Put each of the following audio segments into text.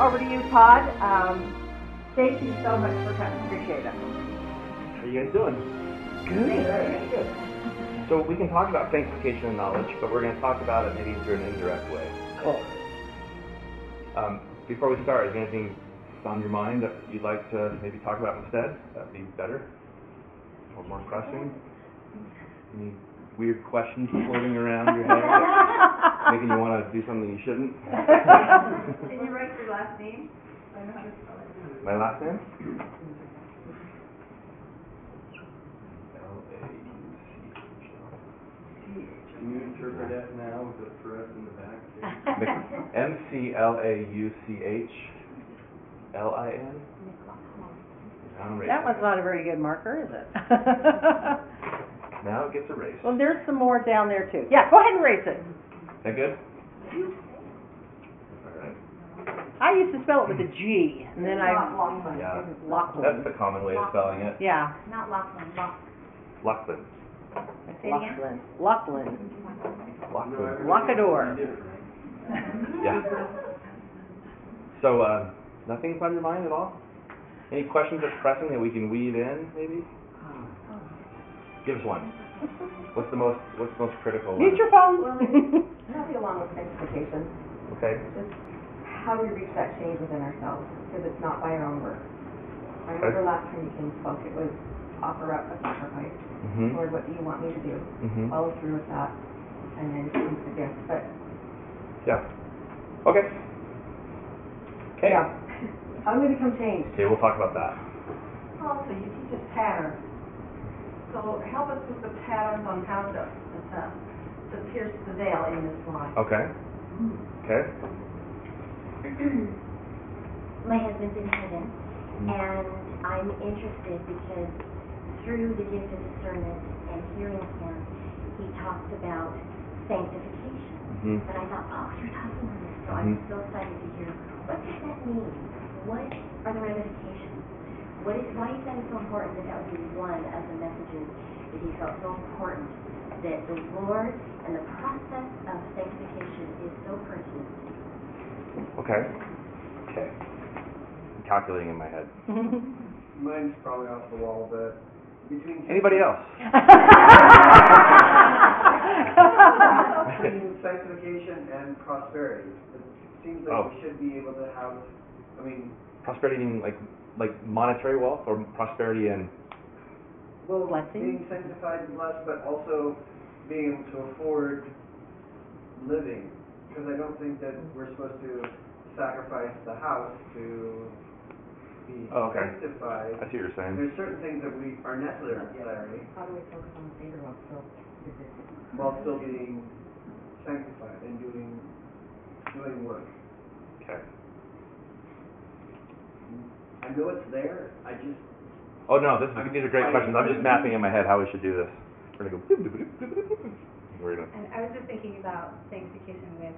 over to you, Todd. Um, thank you so much for coming. Appreciate it. How are you guys doing? Good. So we can talk about sanctification and knowledge, but we're going to talk about it maybe through an indirect way. Cool. Um, before we start, is there anything on your mind that you'd like to maybe talk about instead? That'd be better or more pressing? Any weird questions floating around your head making you want to do something you shouldn't? Can you write your last name? I know how to spell it. My last name? Can you interpret that now with the thrust in the back? M C L A U C H L I N? That was not a very good marker, is it? Now it gets erased. well, there's some more down there too. Yeah, go ahead and erase it. That good? Alright. I used to spell it with a G, and then I. Yeah. Lockwood. That's the common way of spelling it. Yeah. Not Lachlan, Lock. Lachlan. Say it again. Lachlan. Lachlan. Lockador. Yeah. So, uh, nothing's on your mind at all? Any questions that's pressing that we can weave in, maybe? Give us one. What's the most, what's the most critical one? Mute your phone. Nothing along with sanctification, Okay, just how do we reach that change within ourselves, because it's not by our own work. I Okay. remember last time you came and spoke, it was offer up a sacrifice. mm-hmm, Lord, what do you want me to do? mm-hmm, Follow through with that, and then comes the gift, but, yeah. Okay. Okay. yeah. How do we become changed? Okay, we'll talk about that. Also, you teach us patterns. So help us with the patterns on how to, to, to pierce the veil in this life. Okay. Okay. My husband's in heaven, and I'm interested because through the gift of discernment and hearing him, he talked about sanctification. Mm-hmm. And I thought, oh, you're talking about this, so I'm Mhm. so excited to hear what does that mean? What are the ramifications? What is why is that so important? That that would be one of the messages that he felt so important that the Lord and the process of sanctification is so pertinent. Okay. Okay. I'm calculating in my head. Mine's probably off the wall, but between. Anybody else? Between sanctification and prosperity, it seems like Oh. we should be able to have, I mean, Prosperity meaning like, like monetary wealth or prosperity and well, Blessing? being sanctified and blessed, but also being able to afford living. Because I don't think that we're supposed to sacrifice the house to be Oh, okay. sanctified. I see what you're saying. There's certain things that we are necessary How do we focus on the Savior while still, while still being sanctified and doing, doing work. Okay. I know it's there, I just, Oh, no, this is, these are great I'm- questions. I'm just mapping in my head how we should do this. We're gonna go. boop, boop, boop, boop, boop, boop. We're gonna, And I was just thinking about sanctification with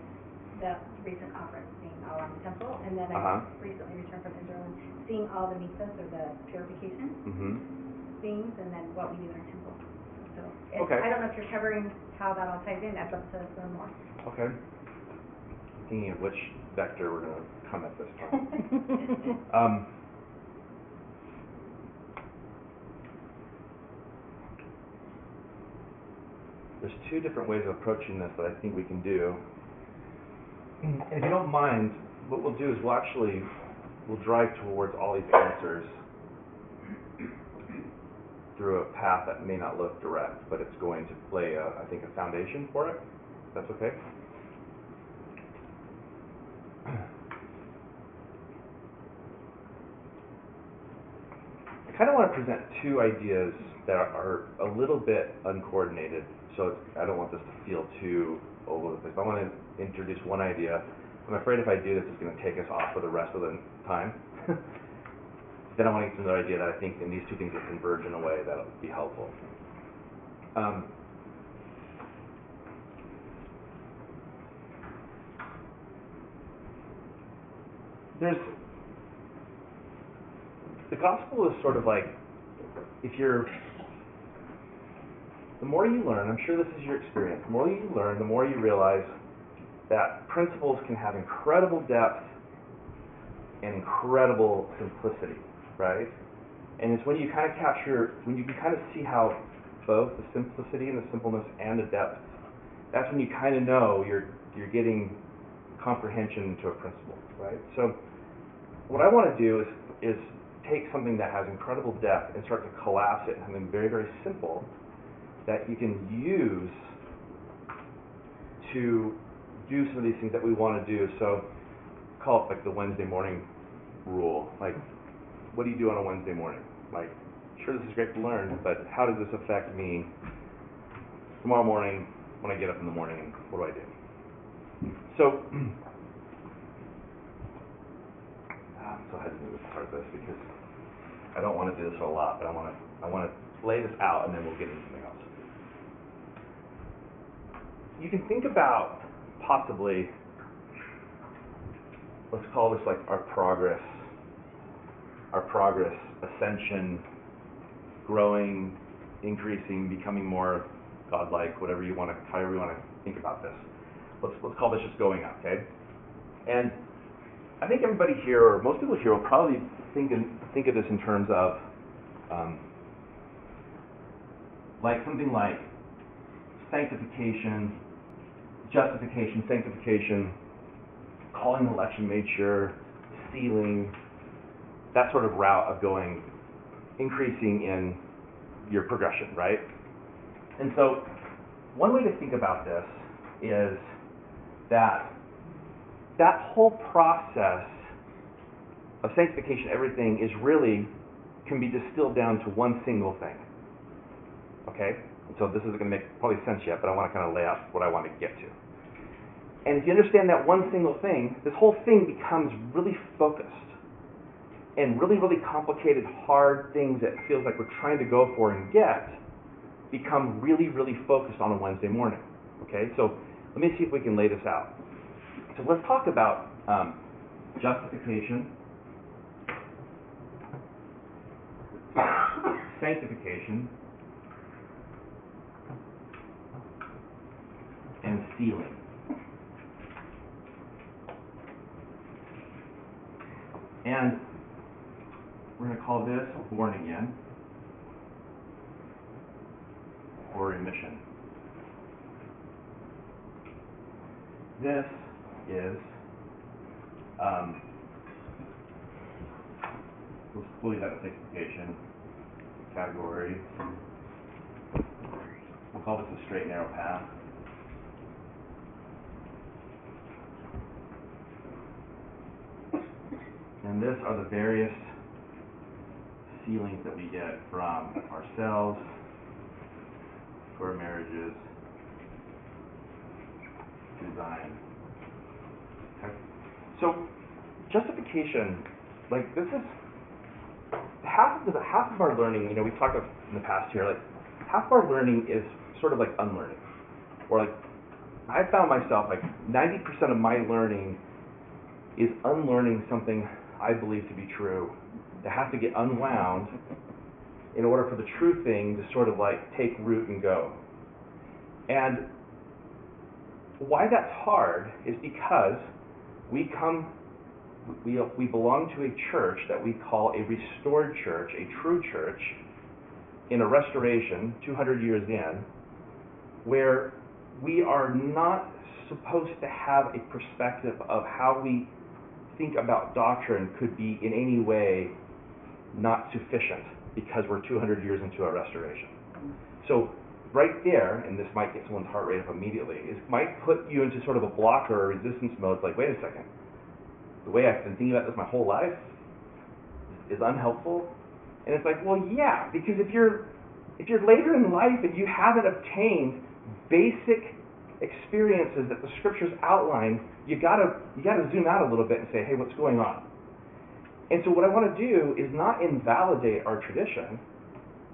the recent conference being all on the temple, and then Uh-huh. I recently returned from Israel and seeing all the mikvahs or the purification mm-hmm. things, and then what we do in our temple. So, it's- Okay. I don't know if you're covering how that all ties in, That's I'd love to learn more. Okay. Thinking of which vector we're gonna come at this time. Um, there's two different ways of approaching this that I think we can do. And if you don't mind, what we'll do is we'll actually, we'll drive towards all these answers through a path that may not look direct, but it's going to lay, a, I think, a foundation for it. That's okay? I kind of want to present two ideas that are a little bit uncoordinated, so I don't want this to feel too over the place. I want to introduce one idea. I'm afraid if I do this, it's going to take us off for the rest of the time. then I want to get to another idea that I think, and these two things will converge in a way that'll be helpful. Um, there's the gospel is sort of like if you're the more you learn, I'm sure this is your experience, the more you learn, the more you realize that principles can have incredible depth and incredible simplicity, right? And it's when you kind of capture, when you can kind of see how both the simplicity and the simpleness and the depth, that's when you kind of know you're you're getting comprehension into a principle, right? So what I want to do is is take something that has incredible depth and start to collapse it into something very very simple that you can use to do some of these things that we want to do. So call it like the Wednesday morning rule. Like, what do you do on a Wednesday morning? Like, sure, this is great to learn, but how does this affect me tomorrow morning when I get up in the morning and what do I do? So, ah, I'm so hesitant to start this because I don't want to do this a lot, but I want to I want to lay this out and then we'll get into something else. You can think about possibly let's call this like our progress, our progress, ascension, growing, increasing, becoming more godlike, whatever you want to, however you want to think about this. Let's let's call this just going up, okay? And I think everybody here, or most people here, will probably think in, think of this in terms of um, like something like sanctification, justification, sanctification, calling election made sure, sealing, that sort of route of going, increasing in your progression, right? And so, one way to think about this is that that whole process of sanctification, everything is really can be distilled down to one single thing. Okay? So this isn't going to make probably sense yet, but I want to kind of lay out what I want to get to. And if you understand that one single thing, this whole thing becomes really focused. And really, really complicated, hard things that feels like we're trying to go for and get become really, really focused on a Wednesday morning. Okay? So let me see if we can lay this out. So let's talk about um, justification, sanctification, and sealing. And we're going to call this born again or remission. This is um, we'll split that sanctification category. We'll call this a straight narrow path. And this are the various sealings that we get from ourselves to our marriages Zion. Okay. So justification, like this is half of the half of our learning. You know, we've talked about in the past here, like half of our learning is sort of like unlearning, or like I found myself like 90% of my learning is unlearning something I believe to be true that has to get unwound in order for the true thing to sort of like take root and go. And why that's hard is because we come we, we belong to a church that we call a restored church, a true church, in a restoration, 200 years in, where we are not supposed to have a perspective of how we think about doctrine could be in any way not sufficient because we're 200 years into a restoration. So right there, and this might get someone's heart rate up immediately, is might put you into sort of a blocker or resistance mode. Like, wait a second, the way I've been thinking about this my whole life is unhelpful. And it's like, well, yeah, because if you're if you're later in life and you haven't obtained basic experiences that the scriptures outline, you gotta you gotta zoom out a little bit and say, hey, what's going on? And so what I want to do is not invalidate our tradition.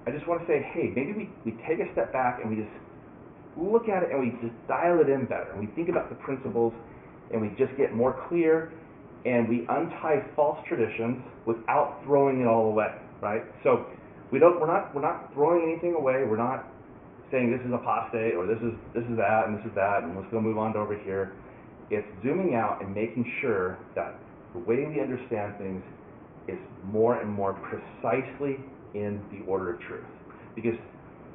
I just want to say, hey, maybe we, we take a step back and we just look at it and we just dial it in better. And we think about the principles and we just get more clear and we untie false traditions without throwing it all away, right? So we don't we're not we're not throwing anything away. We're not saying this is apostate or this is this is that and this is that and let's go move on to over here. It's zooming out and making sure that the way we understand things is more and more precisely in the order of truth. Because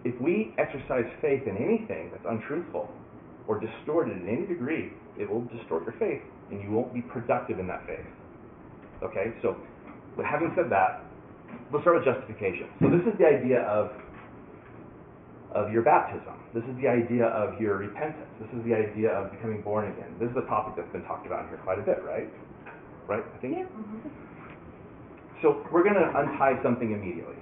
if we exercise faith in anything that's untruthful or distorted in any degree, it will distort your faith and you won't be productive in that faith. Okay? So, having said that, let's start with justification. So this is the idea of of your baptism. This is the idea of your repentance. This is the idea of becoming born again. This is a topic that's been talked about here quite a bit, right? Right? I think. So we're going to untie something immediately.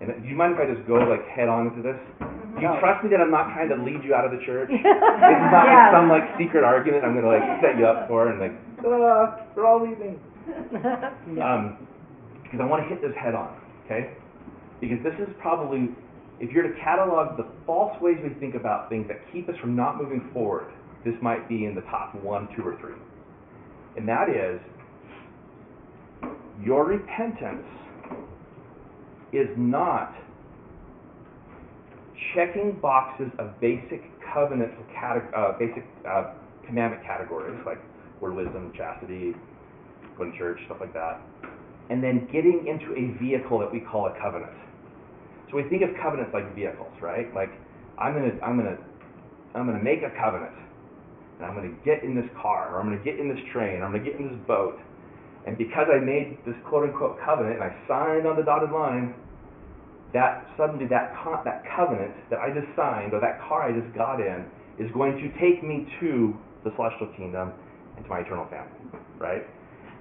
And do you mind if I just go like head on into this? Do you No. trust me that I'm not trying to lead you out of the church? it's not like Yes. some like secret argument I'm going to like set you up for and like, ah, they're all leaving. Um, because I want to hit this head on, okay? Because this is probably, if you're to catalog the false ways we think about things that keep us from not moving forward, this might be in the top one, two, or three. And that is, your repentance is not checking boxes of basic covenant uh, basic uh, commandment categories like word wisdom, chastity, going to church, stuff like that, and then getting into a vehicle that we call a covenant. So we think of covenants like vehicles, right? Like I'm gonna I'm gonna I'm gonna make a covenant, and I'm gonna get in this car, or I'm gonna get in this train, or I'm gonna get in this boat, and because I made this quote unquote covenant and I signed on the dotted line, that suddenly that con- that covenant that I just signed or that car I just got in is going to take me to the celestial kingdom and to my eternal family, right?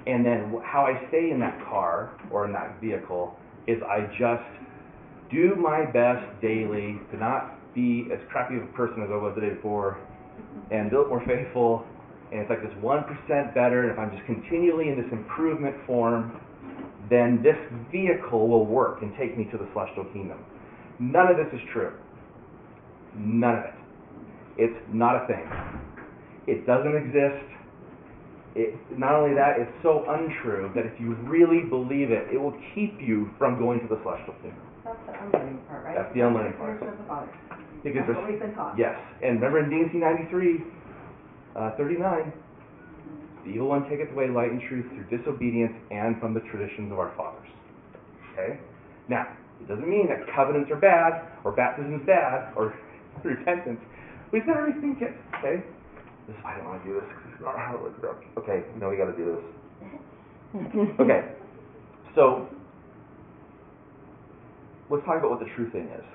And then how I stay in that car or in that vehicle is I just do my best daily to not be as crappy of a person as I was the day before and build more faithful. And it's like this 1% better. And if I'm just continually in this improvement form, then this vehicle will work and take me to the celestial kingdom. None of this is true. None of it. It's not a thing. It doesn't exist. It, not only that, it's so untrue that if you really believe it, it will keep you from going to the celestial kingdom. That's the unlearning part, right? That's the unlearning part. Spiritual of the Father. Because That's what we've been taught. yes, and remember in D&C 93, uh, 39, the evil one taketh away light and truth through disobedience and from the traditions of our fathers. Okay? Now, it doesn't mean that covenants are bad, or baptism's bad, or repentance. We just gotta rethink it, okay? This I don't wanna do this because it's not how it works. Okay, no, we gotta do this. Okay, so, let's talk about what the true thing is.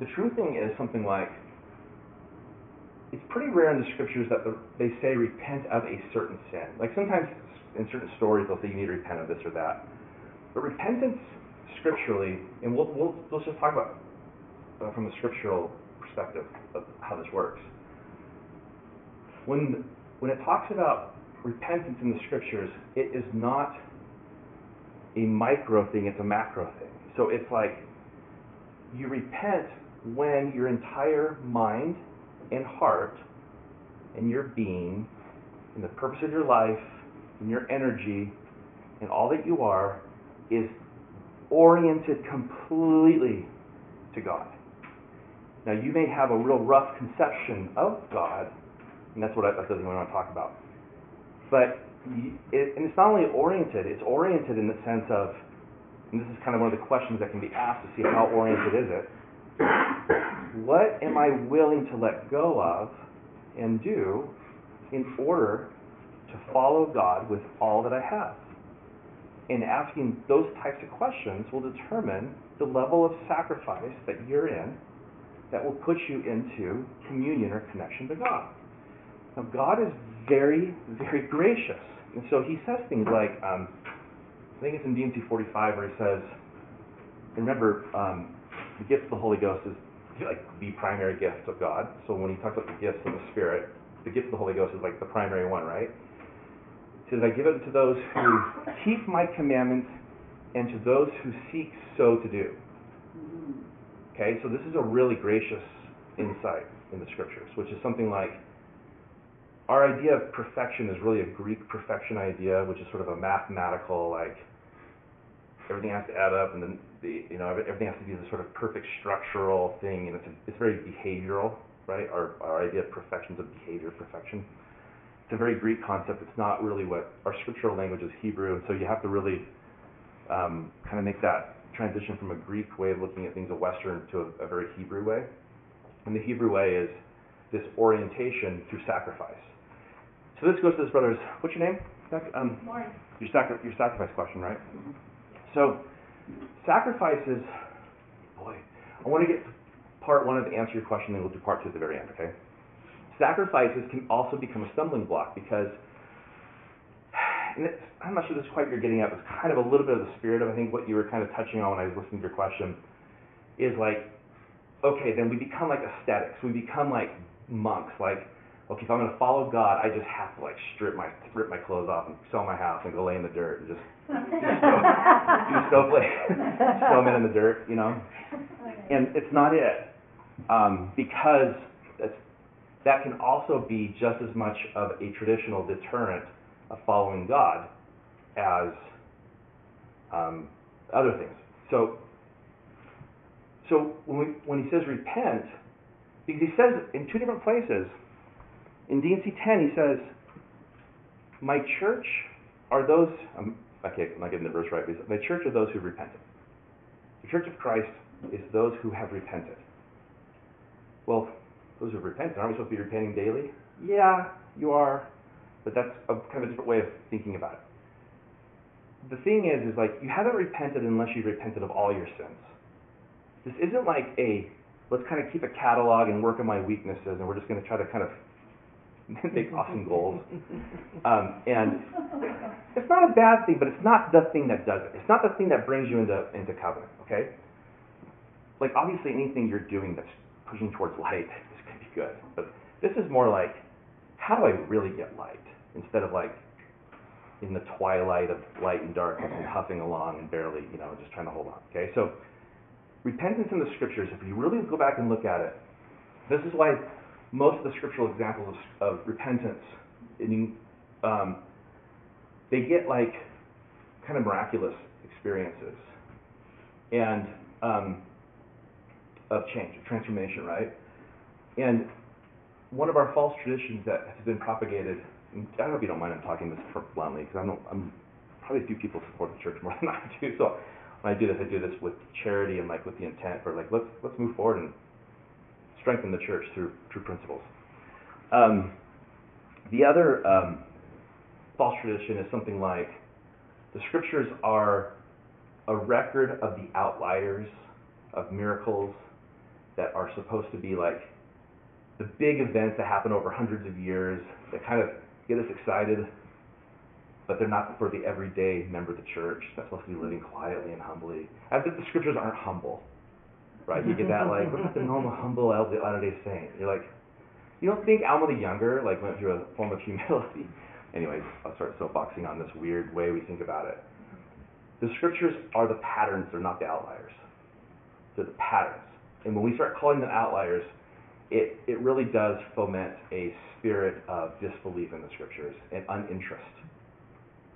The true thing is something like it's pretty rare in the scriptures that the, they say repent of a certain sin. Like sometimes in certain stories they'll say you need to repent of this or that. But repentance scripturally, and we'll, we'll let's just talk about uh, from a scriptural perspective of how this works. When when it talks about repentance in the scriptures, it is not a micro thing; it's a macro thing. So it's like you repent when your entire mind and heart and your being and the purpose of your life and your energy and all that you are is oriented completely to God. Now you may have a real rough conception of God, and that's what I, that's the thing I want to talk about. But it, and it's not only oriented; it's oriented in the sense of, and this is kind of one of the questions that can be asked to see how oriented is it. What am I willing to let go of and do in order to follow God with all that I have? And asking those types of questions will determine the level of sacrifice that you're in that will put you into communion or connection to God. Now, God is very, very gracious. And so he says things like, um, I think it's in D&C 45 where he says, remember, um, the gift of the Holy Ghost is like the primary gift of God. So when he talks about the gifts of the Spirit, the gift of the Holy Ghost is like the primary one, right? He says, I give it to those who keep my commandments and to those who seek so to do. Okay, so this is a really gracious insight in the scriptures, which is something like our idea of perfection is really a Greek perfection idea, which is sort of a mathematical, like everything has to add up, and then the you know everything has to be this sort of perfect structural thing, and it's a, it's very behavioral, right? Our our idea of perfection is a behavior perfection. it's a very Greek concept. It's not really what our scriptural language is Hebrew, and so you have to really um, kind of make that transition from a Greek way of looking at things, a Western, to a, a very Hebrew way. And the Hebrew way is this orientation through sacrifice. So this goes to this brother's. What's your name? Um, your, sacri- your sacrifice question, right? So sacrifices. Boy, I want to get to part one of the answer your question, then we'll do part two at the very end. Okay? Sacrifices can also become a stumbling block because, and I'm not sure this is quite you're getting at, but it's kind of a little bit of the spirit of I think what you were kind of touching on when I was listening to your question, is like, okay, then we become like ascetics. We become like monks. Like, okay, if I'm going to follow God, I just have to like strip my rip my clothes off and sell my house and go lay in the dirt and just just just just do snowflake, snowmen in the dirt, you know. And it's not it, um, because that's, that can also be just as much of a traditional deterrent of following God as um, other things. So, so when, we, when he says repent, because he says in two different places, in D&C 10 he says, "My church are those." Um, okay, I'm not getting the verse right. But my church are those who've repented. The church of Christ is those who have repented. Well, those who have repented, aren't we supposed to be repenting daily? Yeah, you are, but that's a kind of a different way of thinking about it. The thing is, is like you haven't repented unless you've repented of all your sins. This isn't like a let's kind of keep a catalog and work on my weaknesses, and we're just going to try to kind of make awesome goals. Um, and it's not a bad thing, but it's not the thing that does it. It's not the thing that brings you into into covenant. Okay. Like obviously anything you're doing that's pushing towards light is going to be good, but this is more like how do I really get light instead of like in the twilight of light and darkness and huffing along and barely, you know, just trying to hold on. Okay, so repentance in the scriptures, if you really go back and look at it, this is why most of the scriptural examples of, repentance, in, um, they get like kind of miraculous experiences and um, of change, of transformation, right? And one of our false traditions that has been propagated, and I don't if you don't mind I'm talking this bluntly, because I'm, I'm probably a few people support the church more than I do. So when I do this, I do this with charity and like with the intent for like let's let's move forward and strengthen the church through true principles. Um, the other um, false tradition is something like the scriptures are a record of the outliers of miracles that are supposed to be like the big events that happen over hundreds of years that kind of get us excited, but they're not for the everyday member of the church that's supposed to be living quietly and humbly. I think the scriptures aren't humble, right? You get that like, what about the normal humble Latter Day Saint? You're like, you don't think Alma the Younger like went through a form of humility? Anyways, I'll start soapboxing on this weird way we think about it. The scriptures are the patterns; they're not the outliers. They're the patterns. And when we start calling them outliers, it, it really does foment a spirit of disbelief in the scriptures and uninterest.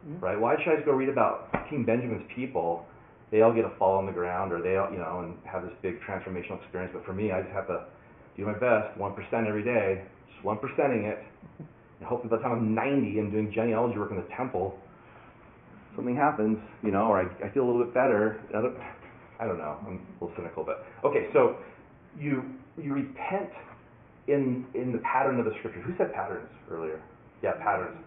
Mm-hmm. Right? Why should I just go read about King Benjamin's people? They all get a fall on the ground, or they all, you know, and have this big transformational experience. But for me, I just have to do my best, one percent every day, just one percenting it, and hopefully by the time I'm 90 and doing genealogy work in the temple, something happens, you know, or I, I feel a little bit better. I don't know. I'm a little cynical, but okay. So you you repent in in the pattern of the scripture. Who said patterns earlier? Yeah, patterns.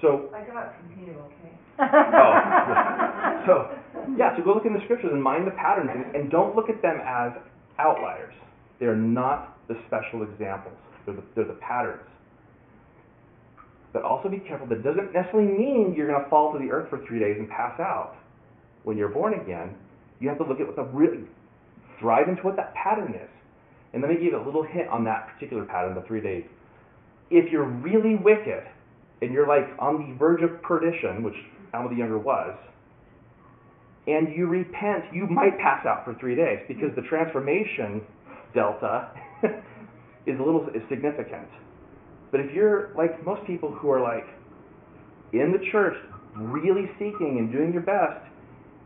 So I got you, okay? Oh, so yeah. So go look in the scriptures and mind the patterns, and, and don't look at them as outliers. They're not the special examples. They're the, they're the patterns. But also be careful. That doesn't necessarily mean you're going to fall to the earth for three days and pass out. When you're born again, you have to look at what the really thrive into what that pattern is. And let me give a little hint on that particular pattern, the three days. If you're really wicked and you're like on the verge of perdition, which Alma the Younger was, and you repent, you might pass out for three days because the transformation delta is a little is significant. But if you're like most people who are like in the church, really seeking and doing your best,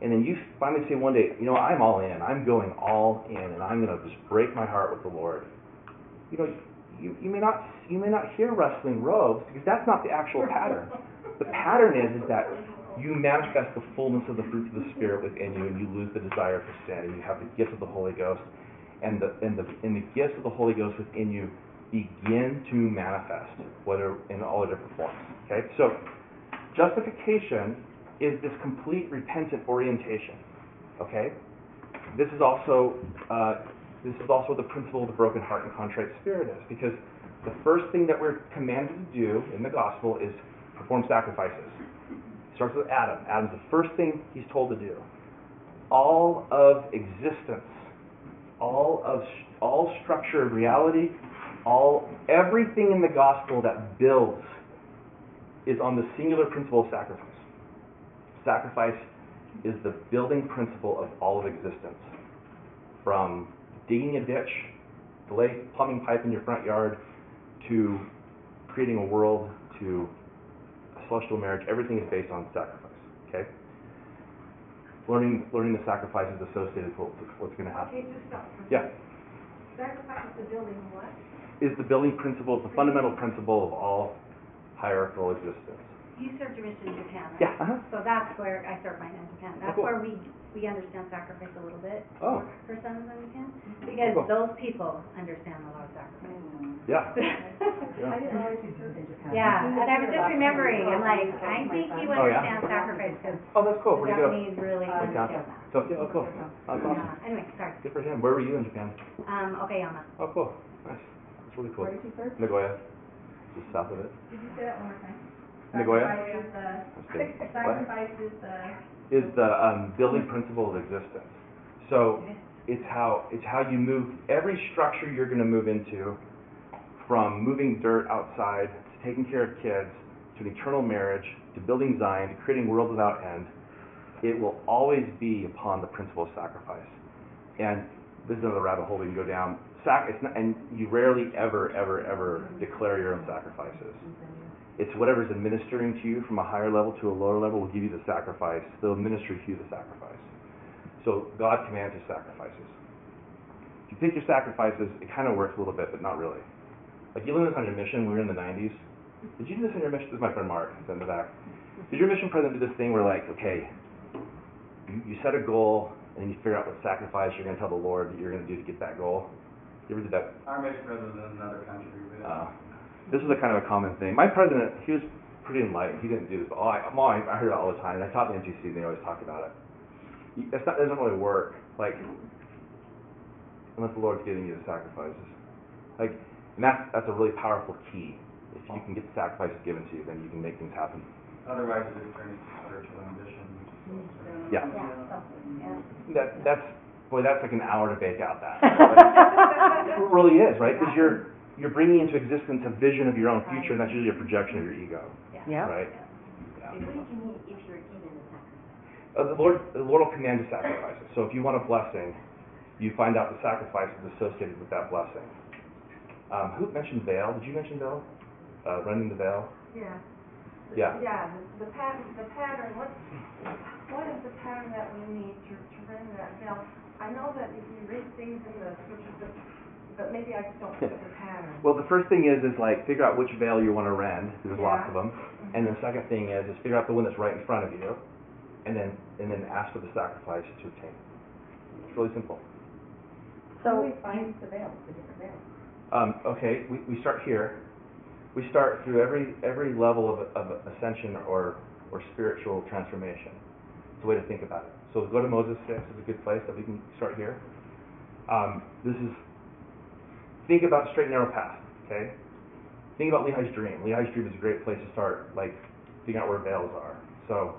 and then you finally say one day, you know, I'm all in. I'm going all in, and I'm going to just break my heart with the Lord. You know, you, you may not, you may not hear rustling robes, because that's not the actual pattern. The pattern is, is that you manifest the fullness of the fruits of the Spirit within you, and you lose the desire for sin, and you have the gift of the Holy Ghost, and the, and the, and the gifts of the Holy Ghost within you begin to manifest, whether in all the different forms. Okay? So, justification is this complete repentant orientation. Okay? This is also, uh, this is also the principle of the broken heart and contrite spirit is, because the first thing that we're commanded to do in the gospel is perform sacrifices. It starts with Adam. Adam's the first thing he's told to do. All of existence, all of all structure of reality, all everything in the gospel that builds is on the singular principle of sacrifice. Sacrifice is the building principle of all of existence. From digging a ditch, to lay plumbing pipe in your front yard, to creating a world, to celestial marriage, everything is based on sacrifice. Okay? Learning, learning the sacrifices associated with what's going to happen. Okay, just stop. Yeah. Sacrifice is the building what? Is the building principle, the fundamental principle of all hierarchical existence. You served your mission in Japan, right? Yeah, uh-huh. So that's where I served mine in Japan. That's cool. where we, we understand sacrifice a little bit Oh, for sons in Japan. Because Cool. those people understand the law of sacrifice. yeah. yeah. I didn't realize you served in Japan. Yeah, and I was just remembering, I'm like, I think you Oh, yeah? understand sacrifice because Oh, that's cool. Where'd you go? Japanese really Uh, understand that. So, yeah, oh, cool. That's awesome. Yeah, anyway, sorry. Good for him. Where were you in Japan? Um, Okayama. Oh, cool. Nice. That's really cool. Where did you serve? Nagoya, just south of it. Did you say that one more time? Nagoya? Sacrifice is the, What? sacrifice is the, Is the um, building principle of existence. So it's how it's how you move every structure you're going to move into, from moving dirt outside to taking care of kids to an eternal marriage to building Zion to creating worlds without end. It will always be upon the principle of sacrifice. And this is another rabbit hole we can go down. Sac- it's not, and you rarely ever, ever, ever declare your own sacrifices. It's whatever's administering to you from a higher level to a lower level will give you the sacrifice. They'll administer to you the sacrifice. So God commands his sacrifices. If you take your sacrifices, it kind of works a little bit, but not really. Like you learned this on your mission. We were in the 90s. Did you do this on your mission? This is my friend Mark. He's in the back. Did your mission president do this thing where like, okay, you, you set a goal and then you figure out what sacrifice you're going to tell the Lord that you're going to do to get that goal? You ever did that? Our mission president in another country, Uh, this is a kind of a common thing. My president, he was pretty enlightened. He didn't do this, but oh, I, well, I I heard it all the time. And I taught the MTC, and they always talk about it. You- That's not, it doesn't really work. Like, unless the Lord's giving you the sacrifices. Like, and that's that's a really powerful key. If you can get the sacrifices given to you, then you can make things happen. Otherwise, it just turns to spiritual ambition. Yeah. Yeah, yeah. That that's boy, that's like an hour to bake out that. It really is, right? Because you're you're bringing into existence a vision of your own future, and that's usually a projection of your ego, Yeah. right? What if you need, if you were given the? Uh, the Lord, the Lord will command you sacrifices. So if you want a blessing, you find out the sacrifices associated with that blessing. Um, who mentioned veil? Did you mention veil? Uh, rending the veil? yeah. Yeah. Yeah, the, the pattern, the pattern, what, what is the pattern that we need to, to render that veil? I know that if you read things in the scriptures, but, but maybe I just don't get the pattern. Well, the first thing is is like figure out which veil you want to rend. There's lots of Yeah. them. And the second thing is is figure out the one that's right in front of you, and then and then ask for the sacrifice to obtain. It's really simple. So we find the veil, the different veils. Um, okay, we, we start here. We start through every every level of, of ascension or or spiritual transformation. It's a way to think about it. So go to Moses six is a good place that we can start here. Um, this is think about straight narrow path. Okay, think about Lehi's dream. Lehi's dream is a great place to start, like figuring out where veils are. So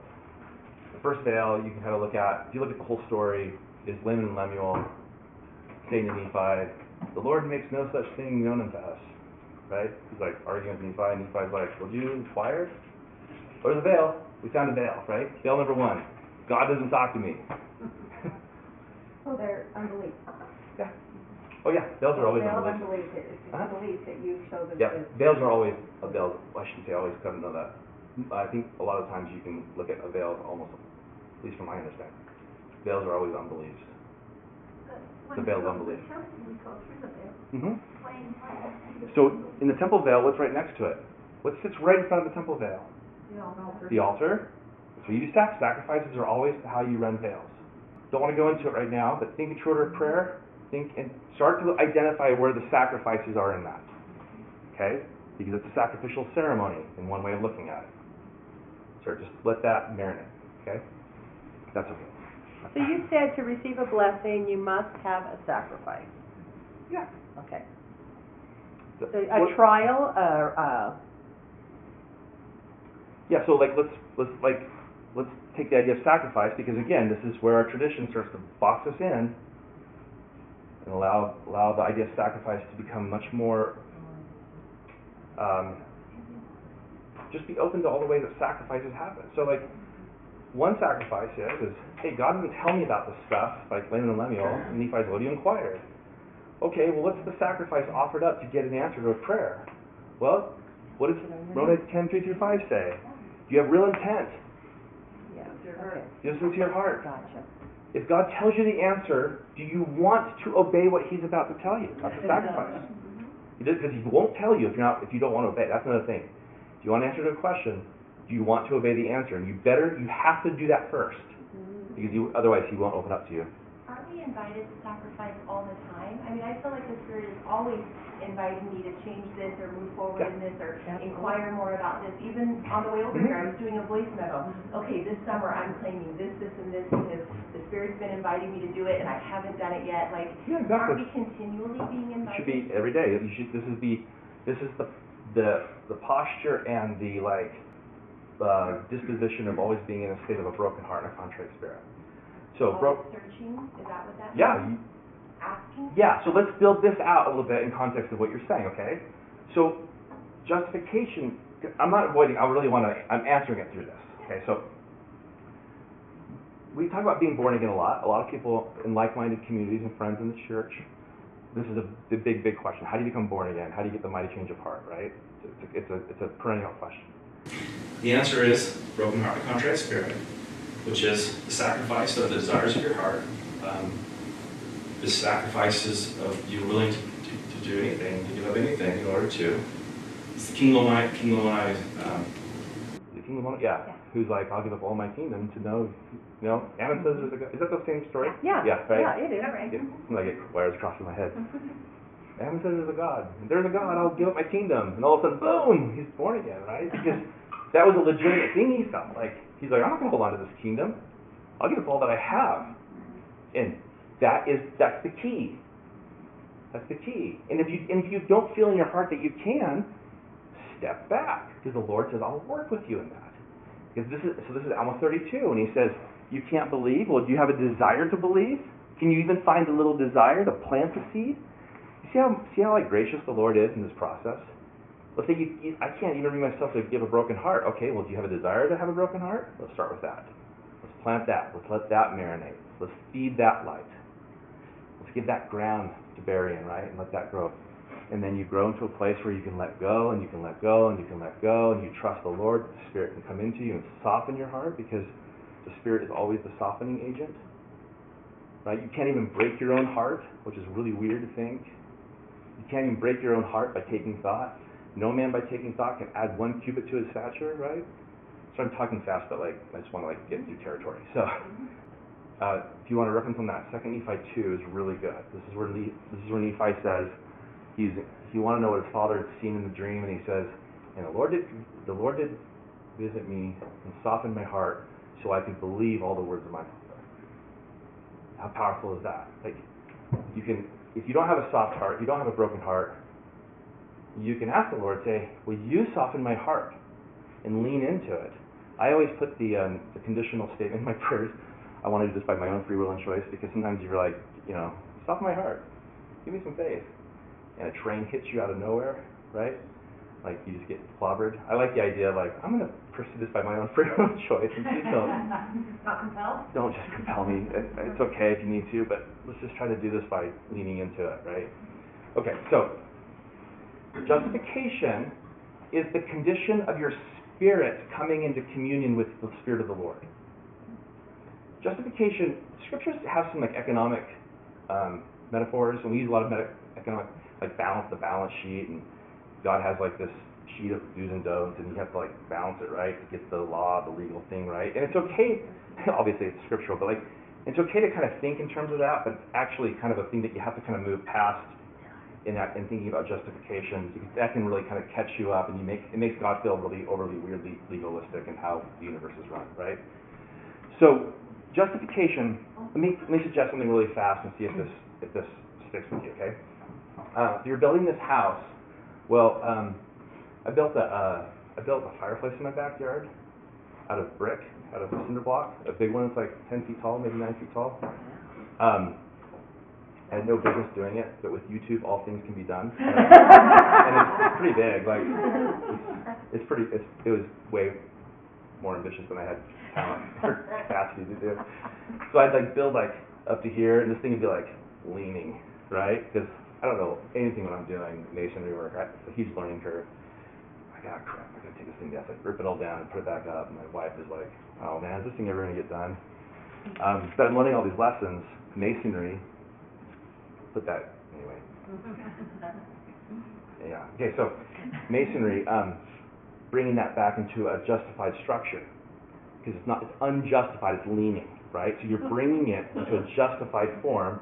the first veil you can kind of look at. If you look at the whole story, is Laman and Lemuel saying to Nephi, the Lord makes no such thing known unto us. Right? He's like arguing with Nephi, and Nephi's like, Well, you inquire? Where's the veil? We found a veil, right? Veil number one. God doesn't talk to me. Oh, they're unbelief. yeah. Oh yeah, veils are always Veil of unbelief. unbelief, It- it's Uh-huh. belief that you show them Yeah, is. veils are always a veil. I shouldn't say always, because I know that. I think a lot of times you can look at a veil almost, at least from my understanding, veils are always unbeliefs. the veil of unbelief. we go through the veil, hmm plain, plain. So in the temple veil, what's right next to it? What sits right in front of the temple veil? You know, The altar. So you do sac- sacrifices are always how you run veils. Don't want to go into it right now, but think in shorter of prayer. Think and start to identify where the sacrifices are in that. Okay? Because it's a sacrificial ceremony in one way of looking at it. So just let that marinate. Okay? That's okay. So you said to receive a blessing, you must have a sacrifice. Yeah. Okay. So A what- trial, uh, uh, Yeah, so like let's let's like let's take the idea of sacrifice because again, this is where our tradition starts to box us in and allow allow the idea of sacrifice to become much more um, just be open to all the ways that sacrifices happen. So like one sacrifice is is hey God didn't tell me about this stuff like Laman and Lemuel and Nephi's what do you inquired? Okay, well what's the sacrifice offered up to get an answer to a prayer? Well, what does Moroni 10, 3 through 5 say? Do you have real intent? yeah, okay, Do you listen to your heart? gotcha. If God tells you the answer, do you want to obey what He's about to tell you? That's a sacrifice. Because He won't tell you if you're not if you don't want to obey. That's another thing. Do you want an answer to a question, do you want to obey the answer? And you better you have to do that first mm-hmm. because you otherwise He won't open up to you. Aren't we invited to sacrifice all the time? I mean, I feel like the Spirit is always inviting me to change this or move forward in this or inquire more about this. Even on the way over here, I was doing a voice memo. Okay, this summer I'm claiming this, this, and this because the Spirit's been inviting me to do it and I haven't done it yet. Like, Yeah, aren't we continually being It invited? should be every day. You should. This is the this is the the the posture and the like uh, disposition of always being in a state of a broken heart and a contrite spirit. So oh, broke. Always searching, is that what that? Yeah, you, Asking? Yeah, so let's build this out a little bit in context of what you're saying, okay? So, justification, I'm not avoiding, I really want to, I'm answering it through this, okay? So, we talk about being born again a lot. A lot of people in like-minded communities and friends in the church, this is a the big, big question. How do you become born again? How do you get the mighty change of heart, right? It's a, it's a, it's a perennial question. The answer is broken heart, a contrite spirit, which is the sacrifice of the desires of your heart. Um, the sacrifices of you willing to, to, to do anything, to give up anything in order to. It's the King Lamoni, King Lamoni, um, The kingdom, of- yeah, who's like, I'll give up all my kingdom to know, you know, Ammon says there's a God. Is that the same story? Yeah, Yeah, right? yeah, it is. Right. It, like it wires crossing my head. Ammon says there's a God. If there's a God, I'll give up my kingdom. And all of a sudden, boom, he's born again, right? Because that was a legitimate thing he felt. Like, he's like, I'm not going to hold on to this kingdom. I'll give up all that I have. And that is, that's the key. That's the key. And if you, and if you don't feel in your heart that you can, step back. Because the Lord says, I'll work with you in that. Because this is, so this is Alma 32, and he says, you can't believe? Well, do you have a desire to believe? Can you even find a little desire to plant the seed? You see how, see how like gracious the Lord is in this process? Let's say you, you, I can't even bring myself to give a broken heart. Okay, well, do you have a desire to have a broken heart? Let's start with that. Let's plant that. Let's let that marinate. Let's feed that light. Let's give that ground to bury in, right? And let that grow. And then you grow into a place where you can let go and you can let go and you can let go and you trust the Lord. The Spirit can come into you and soften your heart because the Spirit is always the softening agent. Right? You can't even break your own heart, which is really weird to think. You can't even break your own heart by taking thought. No man by taking thought can add one cubit to his stature, right? So I'm talking fast, but like I just want to like get into territory. So uh, if you want to reference on that, Second Nephi two is really good. This is where Ne- this is where Nephi says he's you want to know what his father had seen in the dream, and he says, and the Lord did the Lord did visit me and soften my heart so I could believe all the words of my father. How powerful is that? Like you can if you don't have a soft heart, you don't have a broken heart, you can ask the Lord, say, Will you soften my heart? And lean into it. I always put the um, the conditional statement in my prayers. I want to do this by my own free will and choice because sometimes you're like, you know, soften my heart. Give me some faith. And a train hits you out of nowhere, right? Like you just get clobbered. I like the idea like, I'm gonna pursue this by my own free will and choice and please don't Not compelled? don't just compel me. It, it's okay if you need to, but let's just try to do this by leaning into it, right? Okay, so justification is the condition of your spirit coming into communion with the Spirit of the Lord. Justification, scriptures have some like economic um, metaphors, and we use a lot of meta, economic, like balance the balance sheet, and God has like this sheet of do's and don'ts, and you have to like balance it right to get the law, the legal thing right. And it's okay, obviously it's scriptural, but like it's okay to kind of think in terms of that, but it's actually kind of a thing that you have to kind of move past in that in thinking about justification. Because that can really kind of catch you up, and you make it makes God feel really overly weirdly legalistic in how the universe is run, right? So justification. Let me let me suggest something really fast and see if this if this sticks with you. Okay. Uh, if you're building this house, well, um, I built a uh, I built a fireplace in my backyard out of brick, out of a cinder block. A big one. It's like 10 feet tall, maybe 9 feet tall. Um, I had no business doing it, but with YouTube, all things can be done. and it's, it's pretty big. Like, it's, it's pretty. It's, it was way more ambitious than I had talent or capacity to do. So I'd like build like up to here, and this thing would be like leaning, right? Because I don't know anything when I'm doing masonry work. I, it's a huge learning curve. Like, ah, crap, I gotta take this thing down. So I rip it all down and put it back up. And my wife is like, oh man, is this thing ever gonna get done? Um, but I'm learning all these lessons. Masonry. Put that anyway. Yeah. Okay. So masonry, um, bringing that back into a justified structure because it's not it's unjustified. It's leaning, right? So you're bringing it into a justified form.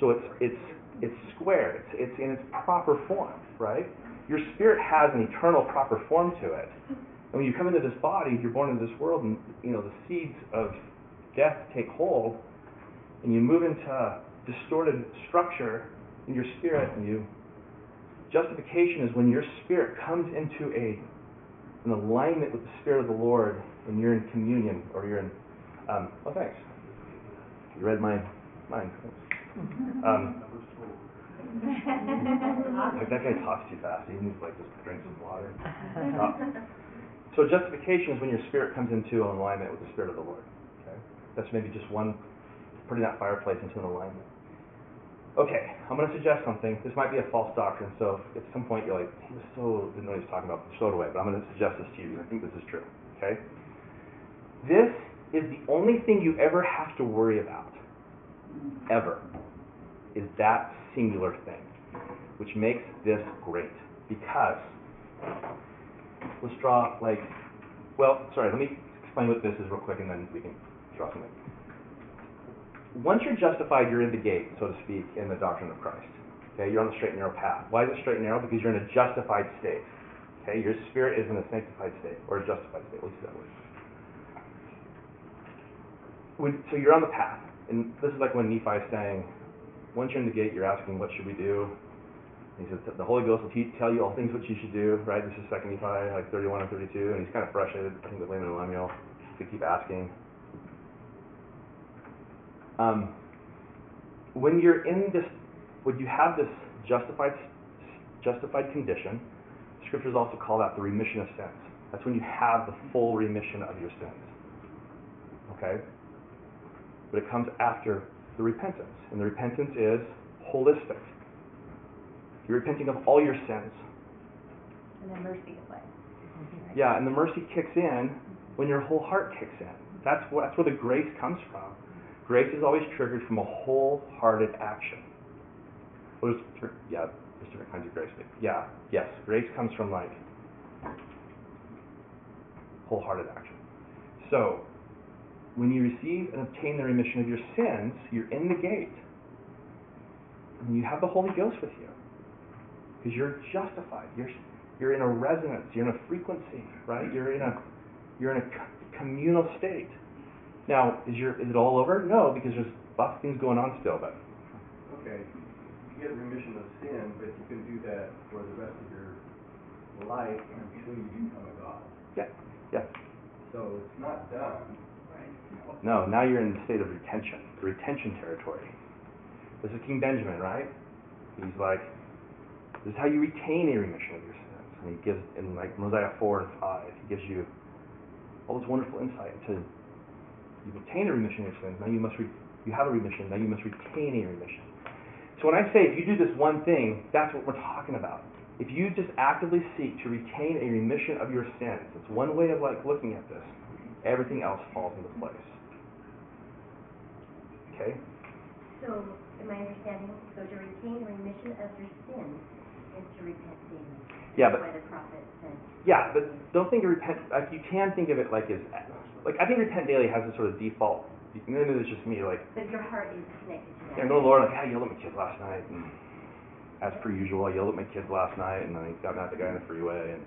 So it's it's it's square. It's it's in its proper form, right? Your spirit has an eternal proper form to it. And when you come into this body, you're born into this world, and you know the seeds of death take hold, and you move into distorted structure in your spirit, and you justification is when your spirit comes into a an alignment with the spirit of the Lord, and you're in communion, or you're in. Um, oh, thanks. You read my mind. Um, like that guy talks too fast. He needs like just drink some water. Uh, so justification is when your spirit comes into an alignment with the spirit of the Lord. Okay, that's maybe just one putting that fireplace into an alignment. Okay, I'm going to suggest something. This might be a false doctrine, so at some point you're like, he was so didn't know he was talking about, throw it away. But I'm going to suggest this to you. I think this is true. Okay, this is the only thing you ever have to worry about, ever, is that singular thing, which makes this great. Because let's draw like, well, sorry. Let me explain what this is real quick, and then we can draw something once you're justified, you're in the gate, so to speak, in the doctrine of Christ. Okay, you're on the straight and narrow path. Why is it straight and narrow? Because you're in a justified state. Okay, your spirit is in a sanctified state or a justified state. Let's that word. When, so you're on the path, and this is like when Nephi is saying, once you're in the gate, you're asking, what should we do? And he says, the Holy Ghost will te- tell you all things what you should do. Right? This is Second Nephi, like 31 and 32, and he's kind of frustrated. I think with Laman and Lemuel, to keep asking. Um, when you're in this, when you have this justified justified condition, scriptures also call that the remission of sins. That's when you have the full remission of your sins. Okay? But it comes after the repentance. And the repentance is holistic. You're repenting of all your sins. And then mercy applies. Yeah, and the mercy kicks in when your whole heart kicks in. That's, what, that's where the grace comes from. Grace is always triggered from a wholehearted action. Yeah, there's different kinds of grace. But yeah, yes, grace comes from like wholehearted action. So, when you receive and obtain the remission of your sins, you're in the gate. And you have the Holy Ghost with you. Because you're justified. You're, you're in a resonance. You're in a frequency, right? You're in a, you're in a communal state. Now, is your is it all over? No, because there's lots of things going on still. But okay, you get remission of sin, but you can do that for the rest of your life until you become a god. Yeah, yeah. So it's not done. Right? No, now you're in the state of retention, the retention territory. This is King Benjamin, right? He's like, this is how you retain a remission of your sins. And he gives in like Mosiah four and five, he gives you all this wonderful insight into You've obtained a remission of your sins. Now you must re- you have a remission. Now you must retain a remission. So when I say if you do this one thing, that's what we're talking about. If you just actively seek to retain a remission of your sins, it's one way of like looking at this. Everything else falls into place. Okay? So in my understanding, so to retain remission of your sins is to repent daily. Yeah, but- why the prophet said, Yeah, but don't think of repent, like, you can think of it like as, like, I think repent daily has this sort of default, maybe it's just me, like, but your heart is connected to that. Know the Lord, like, "Yeah, I yelled at my kids last night, and as per usual, I yelled at my kids last night, and I got mad at the guy on the freeway, and,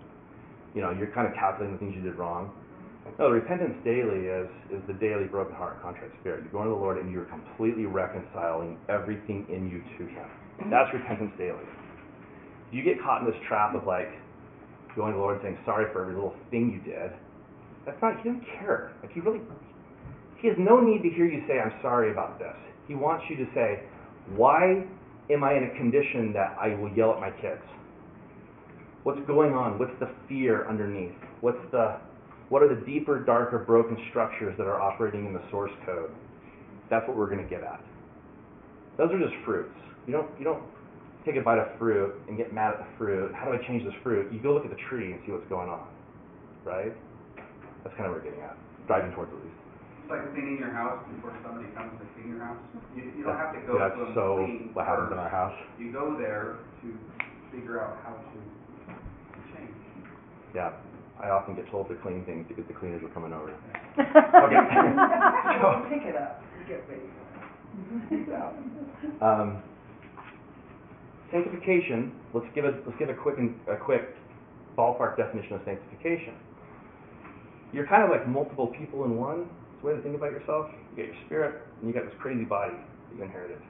you know, you're kind of calculating the things you did wrong. Mm-hmm. No, the repentance daily is, is the daily broken heart, contrite spirit. You're going to the Lord and you're completely reconciling everything in you to Him. That's repentance daily. You get caught in this trap of like, going to the Lord and saying sorry for every little thing you did. That's not, He doesn't care. Like, He really, He has no need to hear you say, I'm sorry about this. He wants you to say, why am I in a condition that I will yell at my kids? What's going on? What's the fear underneath? What's the what are the deeper, darker, broken structures that are operating in the source code? That's what we're going to get at. Those are just fruits. You don't you don't take a bite of fruit and get mad at the fruit. How do I change this fruit? You go look at the tree and see what's going on. Right? That's kind of what we're getting at. Driving towards at least. It's like cleaning your house before somebody comes to clean your house. You, you don't have to go That's to them so clean what happens in first. our house. You go there to figure out how to change. Yeah. I often get told to clean things because the cleaners are coming over. Okay. So- Pick it up, get ready. Yeah. Um, sanctification. Let's give a let's give a quick and- a quick ballpark definition of sanctification. You're kind of like multiple people in one. It's a way to think about yourself. You got your spirit, and you got this crazy body that you inherited.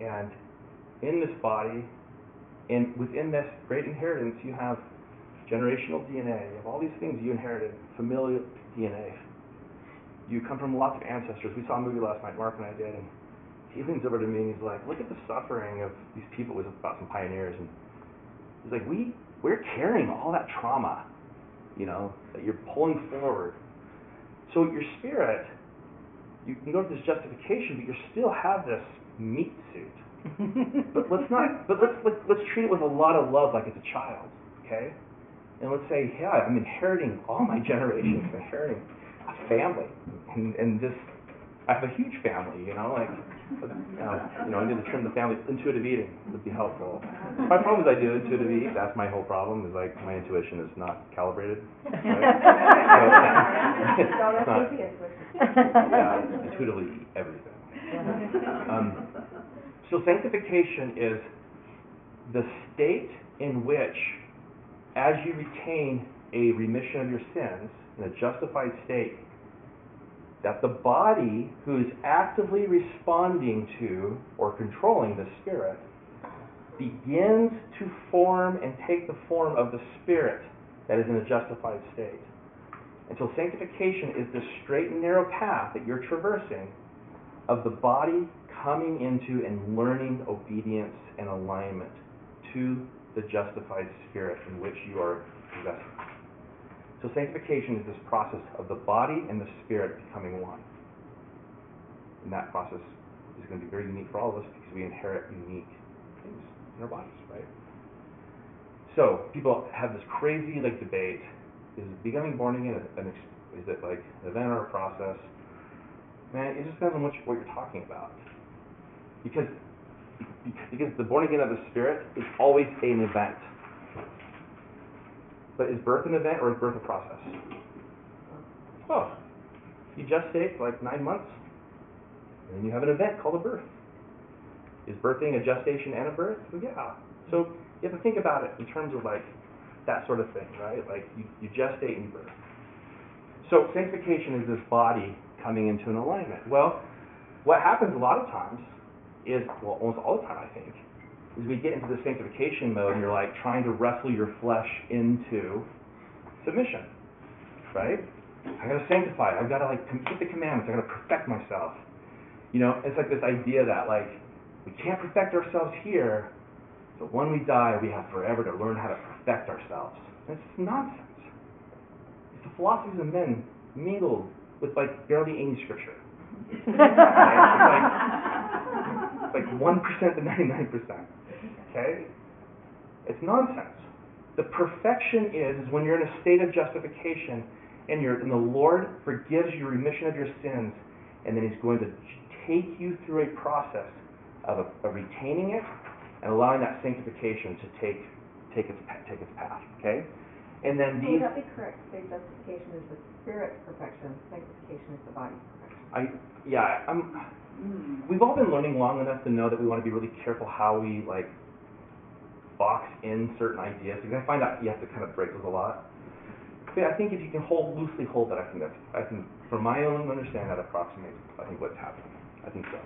And in this body, and within this great inheritance, you have generational DNA. You have all these things you inherited, familial DNA. You come from lots of ancestors. We saw a movie last night, Mark and I did, and he leans over to me and he's like, "Look at the suffering of these people." It was about some pioneers, and he's like, "We we're carrying all that trauma, you know, that you're pulling forward." So your spirit, you can go to this justification, but you still have this meat suit. but let's not. But let's let's, let's treat it with a lot of love, like it's a child, okay? And let's say, yeah, I'm inheriting all my generations. I'm inheriting a family, and and this. I have a huge family, you know, like, you know, you know, I need to trim the family. Intuitive eating would be helpful. My problem is I do intuitive eat. That's my whole problem. Is like my intuition is not calibrated. Right? So, it's not- yeah, intuitively eat everything. Um, so sanctification is the state in which, as you retain a remission of your sins in a justified state, that the body who is actively responding to or controlling the spirit begins to form and take the form of the spirit that is in a justified state. And so sanctification is the straight and narrow path that you're traversing of the body coming into and learning obedience and alignment to the justified spirit in which you are possessing. So sanctification is this process of the body and the spirit becoming one. And that process is going to be very unique for all of us because we inherit unique things in our bodies, right? So people have this crazy like debate: is becoming born again an is it like an event or a process? Man, it just depends on what you're talking about. Because because the born again of the spirit is always an event. But is birth an event or is birth a process? Well, you gestate for like nine months, and then you have an event called a birth. Is birthing a gestation and a birth? Well, yeah. So you have to think about it in terms of like that sort of thing, right? Like you, you gestate and birth. So sanctification is this body coming into an alignment. Well, what happens a lot of times is, well, almost all the time, I think, is we get into the sanctification mode and you're like trying to wrestle your flesh into submission, right? I gotta sanctify. I've gotta like keep the commandments. I gotta perfect myself. You know, it's like this idea that like we can't perfect ourselves here, but when we die, we have forever to learn how to perfect ourselves. It's nonsense. It's the philosophies of men mingled with like barely any scripture. It's like one percent to ninety nine percent. Okay? It's nonsense. The perfection is, is when you're in a state of justification and you're and the Lord forgives you remission of your sins, and then He's going to take you through a process of, of retaining it and allowing that sanctification to take, take its, take its path, okay? And then So these, would that be correct, say justification is the spirit's perfection, sanctification is the body's perfection? I, yeah, I'm, hmm. we've all been learning long enough to know that we want to be really careful how we, like, box in certain ideas, because I find out you have to kind of break those a lot. But I think if you can hold, loosely hold that, I think that's, I think, from my own understanding, that approximates, I think, what's happening. I think so.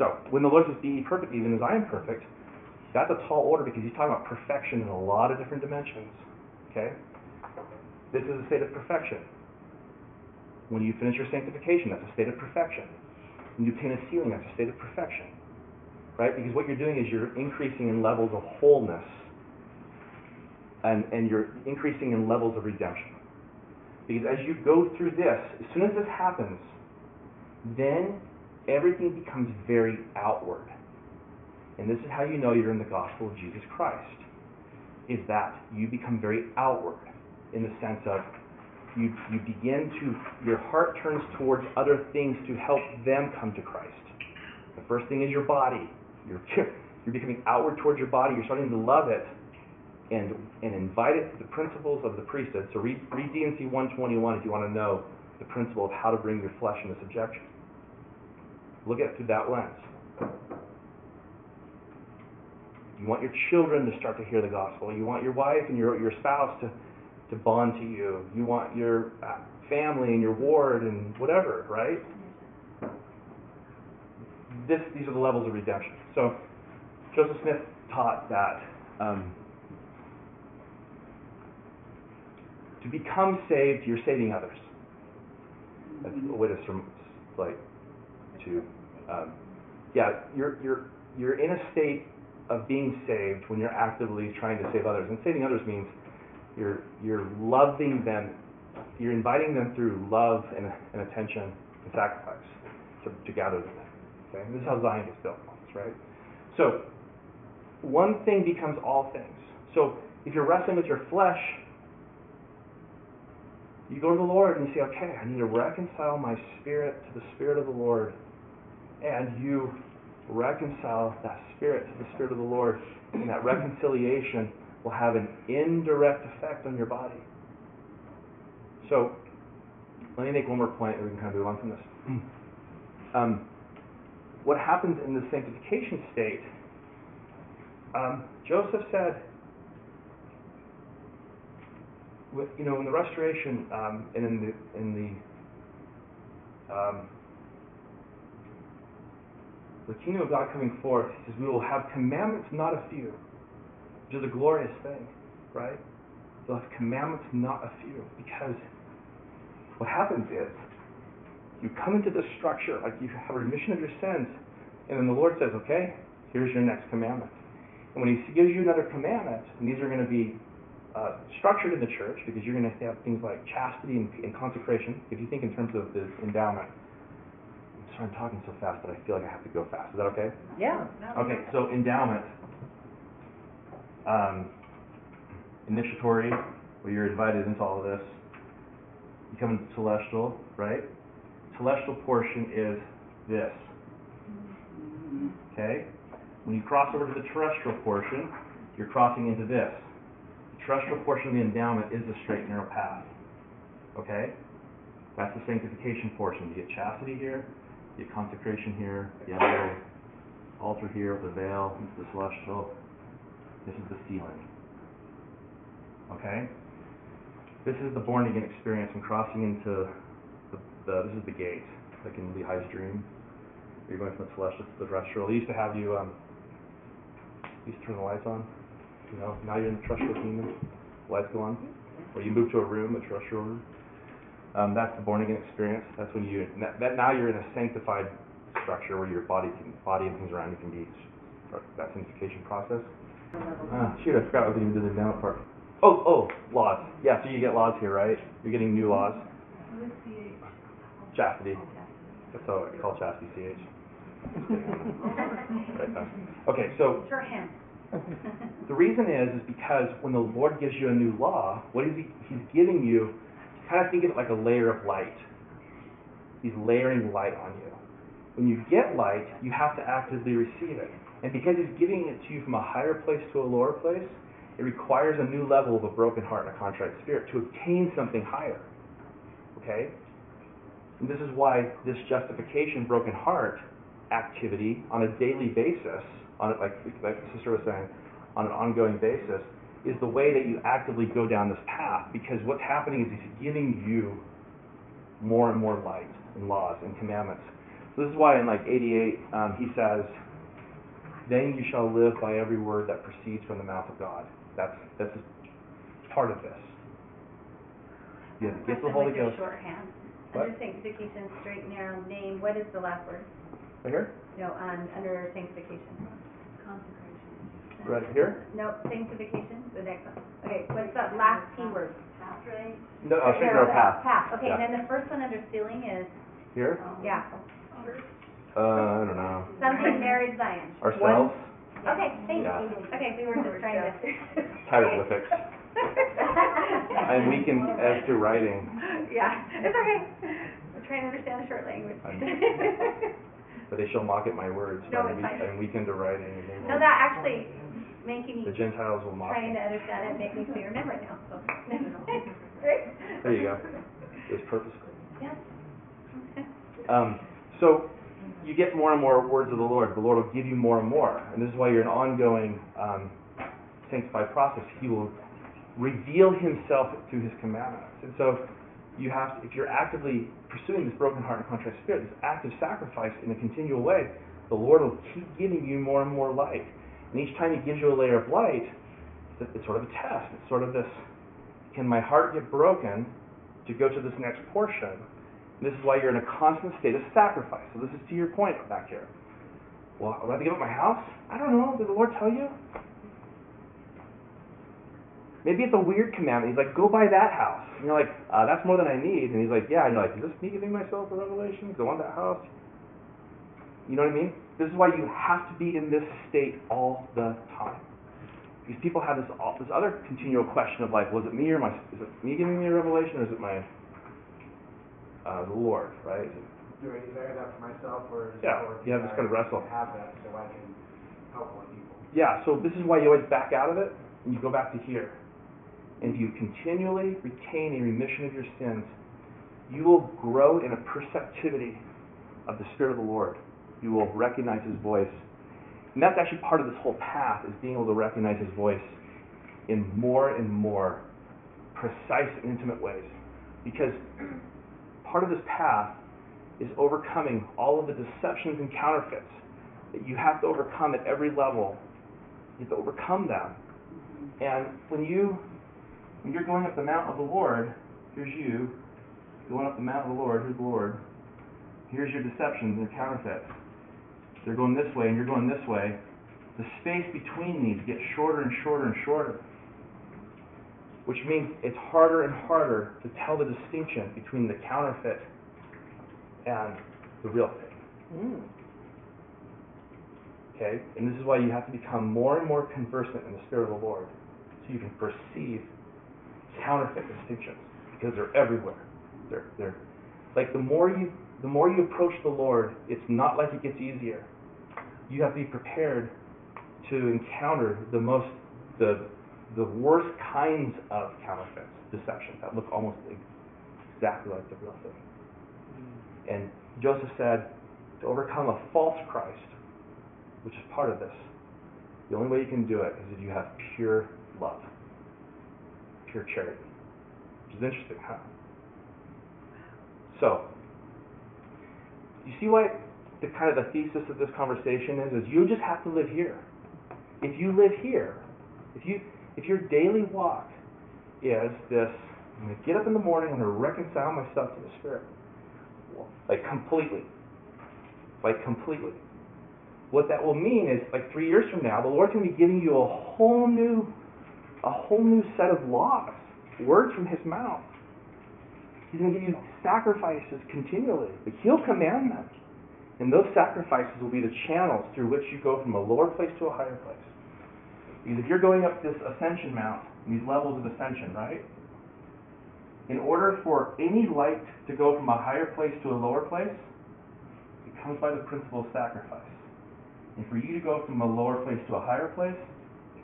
So, when the Lord says, be perfect, even as I am perfect, that's a tall order because he's talking about perfection in a lot of different dimensions. Okay? This is a state of perfection. When you finish your sanctification, that's a state of perfection. When you paint a ceiling, that's a state of perfection. Right? Because what you're doing is you're increasing in levels of wholeness and, and you're increasing in levels of redemption. Because as you go through this, as soon as this happens, then everything becomes very outward. And this is how you know you're in the gospel of Jesus Christ, is that you become very outward in the sense of you, you begin to, your heart turns towards other things to help them come to Christ. The first thing is your body. You're, you're becoming outward towards your body. You're starting to love it and, and invite it to the principles of the priesthood. So read, read D&C 121 if you want to know the principle of how to bring your flesh into subjection. Look at it through that lens. You want your children to start to hear the gospel. You want your wife and your, your spouse to, to bond to you. You want your uh, family and your ward and whatever, right? This, these are the levels of redemption. So Joseph Smith taught that um, to become saved, you're saving others. That's a way to sum- like to um, yeah, you're you're you're in a state of being saved when you're actively trying to save others. And saving others means you're you're loving them, you're inviting them through love and, and attention and sacrifice to, to gather them. Okay, and this is how Zion gets built, right? So one thing becomes all things. So if you're wrestling with your flesh, you go to the Lord and you say, okay, I need to reconcile my spirit to the spirit of the Lord. And you reconcile that spirit to the spirit of the Lord. And that reconciliation will have an indirect effect on your body. So, let me make one more point and we can kind of move on from this. Um, what happens in the sanctification state, um, Joseph said, with, you know, in the restoration um, and in the in the um, the kingdom of God coming forth, he says, we will have commandments, not a few, which is a glorious thing, right? We'll have commandments, not a few, because what happens is you come into this structure like you have a remission of your sins, and then the Lord says, okay, here's your next commandment. And when He gives you another commandment, and these are going to be uh, structured in the church because you're going to have things like chastity and, and consecration. If you think in terms of the endowment, I'm sorry I'm talking so fast, that I feel like I have to go fast. Is that okay? Yeah. Okay, so endowment, um, initiatory, where you're invited into all of this. You come into celestial, right? Celestial portion is this. Okay? When you cross over to the terrestrial portion, you're crossing into this. The terrestrial portion of the endowment is the straight and narrow path. Okay? That's the sanctification portion. You get chastity here, you get consecration here, you have little altar here with a veil, this is the celestial, this is the ceiling. Okay? This is the born again experience when crossing into the, this is the gate, like in Lehi's dream. You're going from the celestial to the terrestrial. They used to have you um you used to turn the lights on. You know, now you're in the terrestrial kingdom. Lights go on. Or you move to a room, a terrestrial room. Um, that's the born again experience. That's when you that, that now you're in a sanctified structure where your body can body and things around you can be that sanctification process. Ah, shoot, I forgot was going to do the down part. Oh, oh, laws. Yeah, so you get laws here, right? You're getting new laws. Chastity. That's how I call chastity CH. Right now. Okay, so For him. the reason is, is because when the Lord gives you a new law, what is he, he's giving you, kind of think of it like a layer of light. He's layering light on you. When you get light, you have to actively receive it. And because He's giving it to you from a higher place to a lower place, it requires a new level of a broken heart and a contrite spirit to obtain something higher. Okay? And this is why this justification, broken heart activity on a daily basis, on it, like, like the sister was saying, on an ongoing basis, is the way that you actively go down this path. Because what's happening is He's giving you more and more light and laws and commandments. So this is why in like 88 um, he says, "Then you shall live by every word that proceeds from the mouth of God." That's that's part of this. You have the gift of the Holy Ghost. shorthand. What? Under sanctification, straight, narrow, name, what is the last word? Right here, No, on, under sanctification. Consecration. right here. No, sanctification, the next one. Okay, what's the last key word? No, uh, straight narrow path. Path, okay, and then the first one under sealing is, Here. yeah, Uh, I don't know. something married Zion. Ourselves. Okay, thank Yeah. you. Okay, we were just trying to. Hieroglyphics. And we can as to writing, Yeah, it's okay. I'm trying to understand the short language. but they shall mock at my words. No, and it's we- fine. And weaken to writing. And they No, will- that actually making me The me, Gentiles will mock. trying to understand it, make me clear memory now, so. Great. There you go. It was purposeful. Yeah. Okay. Um, so you get more and more words of the Lord. The Lord will give you more and more, and this is why you're an ongoing um, sanctified process. He will reveal Himself through His commandments, and so you have, to, if you're actively pursuing this broken heart and contrite spirit, this active sacrifice in a continual way, the Lord will keep giving you more and more light. And each time He gives you a layer of light, it's, sort of a test. It's sort of this: Can my heart get broken to go to this next portion? And This is why you're in a constant state of sacrifice. So this is to your point back here. Well, I have to give up my house? I don't know. Did the Lord tell you? Maybe it's a weird commandment. He's like, go buy that house. And you're like, uh, that's more than I need. And he's like, yeah. And you're like, is this me giving myself a revelation? Go on that house. You know what I mean? This is why you have to be in this state all the time. Because people have this all, this other continual question of like, was it me or my is it me giving me a revelation or is it my uh, the Lord, right? Do I desire that for myself, or is Yeah, it for you have this kind of wrestle. have that so I can help more people? Yeah, so this is why you always back out of it and you go back to here. And you continually retain a remission of your sins, you will grow in a perceptivity of the Spirit of the Lord. You will recognize His voice. And that's actually part of this whole path, is being able to recognize His voice in more and more precise and intimate ways. Because part of this path is overcoming all of the deceptions and counterfeits that you have to overcome at every level. You have to overcome them. And when you when you're going up the mount of the Lord, here's you going up the mount of the Lord, here's the Lord. Here's your deceptions and your counterfeits. They're going this way and you're going this way. The space between these gets shorter and shorter and shorter. Which means it's harder and harder to tell the distinction between the counterfeit and the real thing. Mm. Okay? And this is why you have to become more and more conversant in the Spirit of the Lord so you can perceive counterfeit distinctions because they're everywhere. They're, they're like the more you the more you approach the Lord, it's not like it gets easier. You have to be prepared to encounter the most the the worst kinds of counterfeits, deceptions that look almost exactly like the real thing. Mm. And Joseph said, to overcome a false Christ, which is part of this, the only way you can do it is if you have pure love, pure charity. Which is interesting, huh? So, you see why the kind of the thesis of this conversation is, is you just have to live here. If you live here, if you if your daily walk is this, I'm to get up in the morning, I'm to reconcile myself to the Spirit, like completely, like completely. What that will mean is, like three years from now, the Lord's to be giving you a whole new, a whole new set of laws, words from His mouth. He's going to give you sacrifices continually, but He'll command them, and those sacrifices will be the channels through which you go from a lower place to a higher place. Because if you're going up this ascension mount, these levels of ascension, right? in order for any light to go from a higher place to a lower place, it comes by the principle of sacrifice. And for you to go from a lower place to a higher place,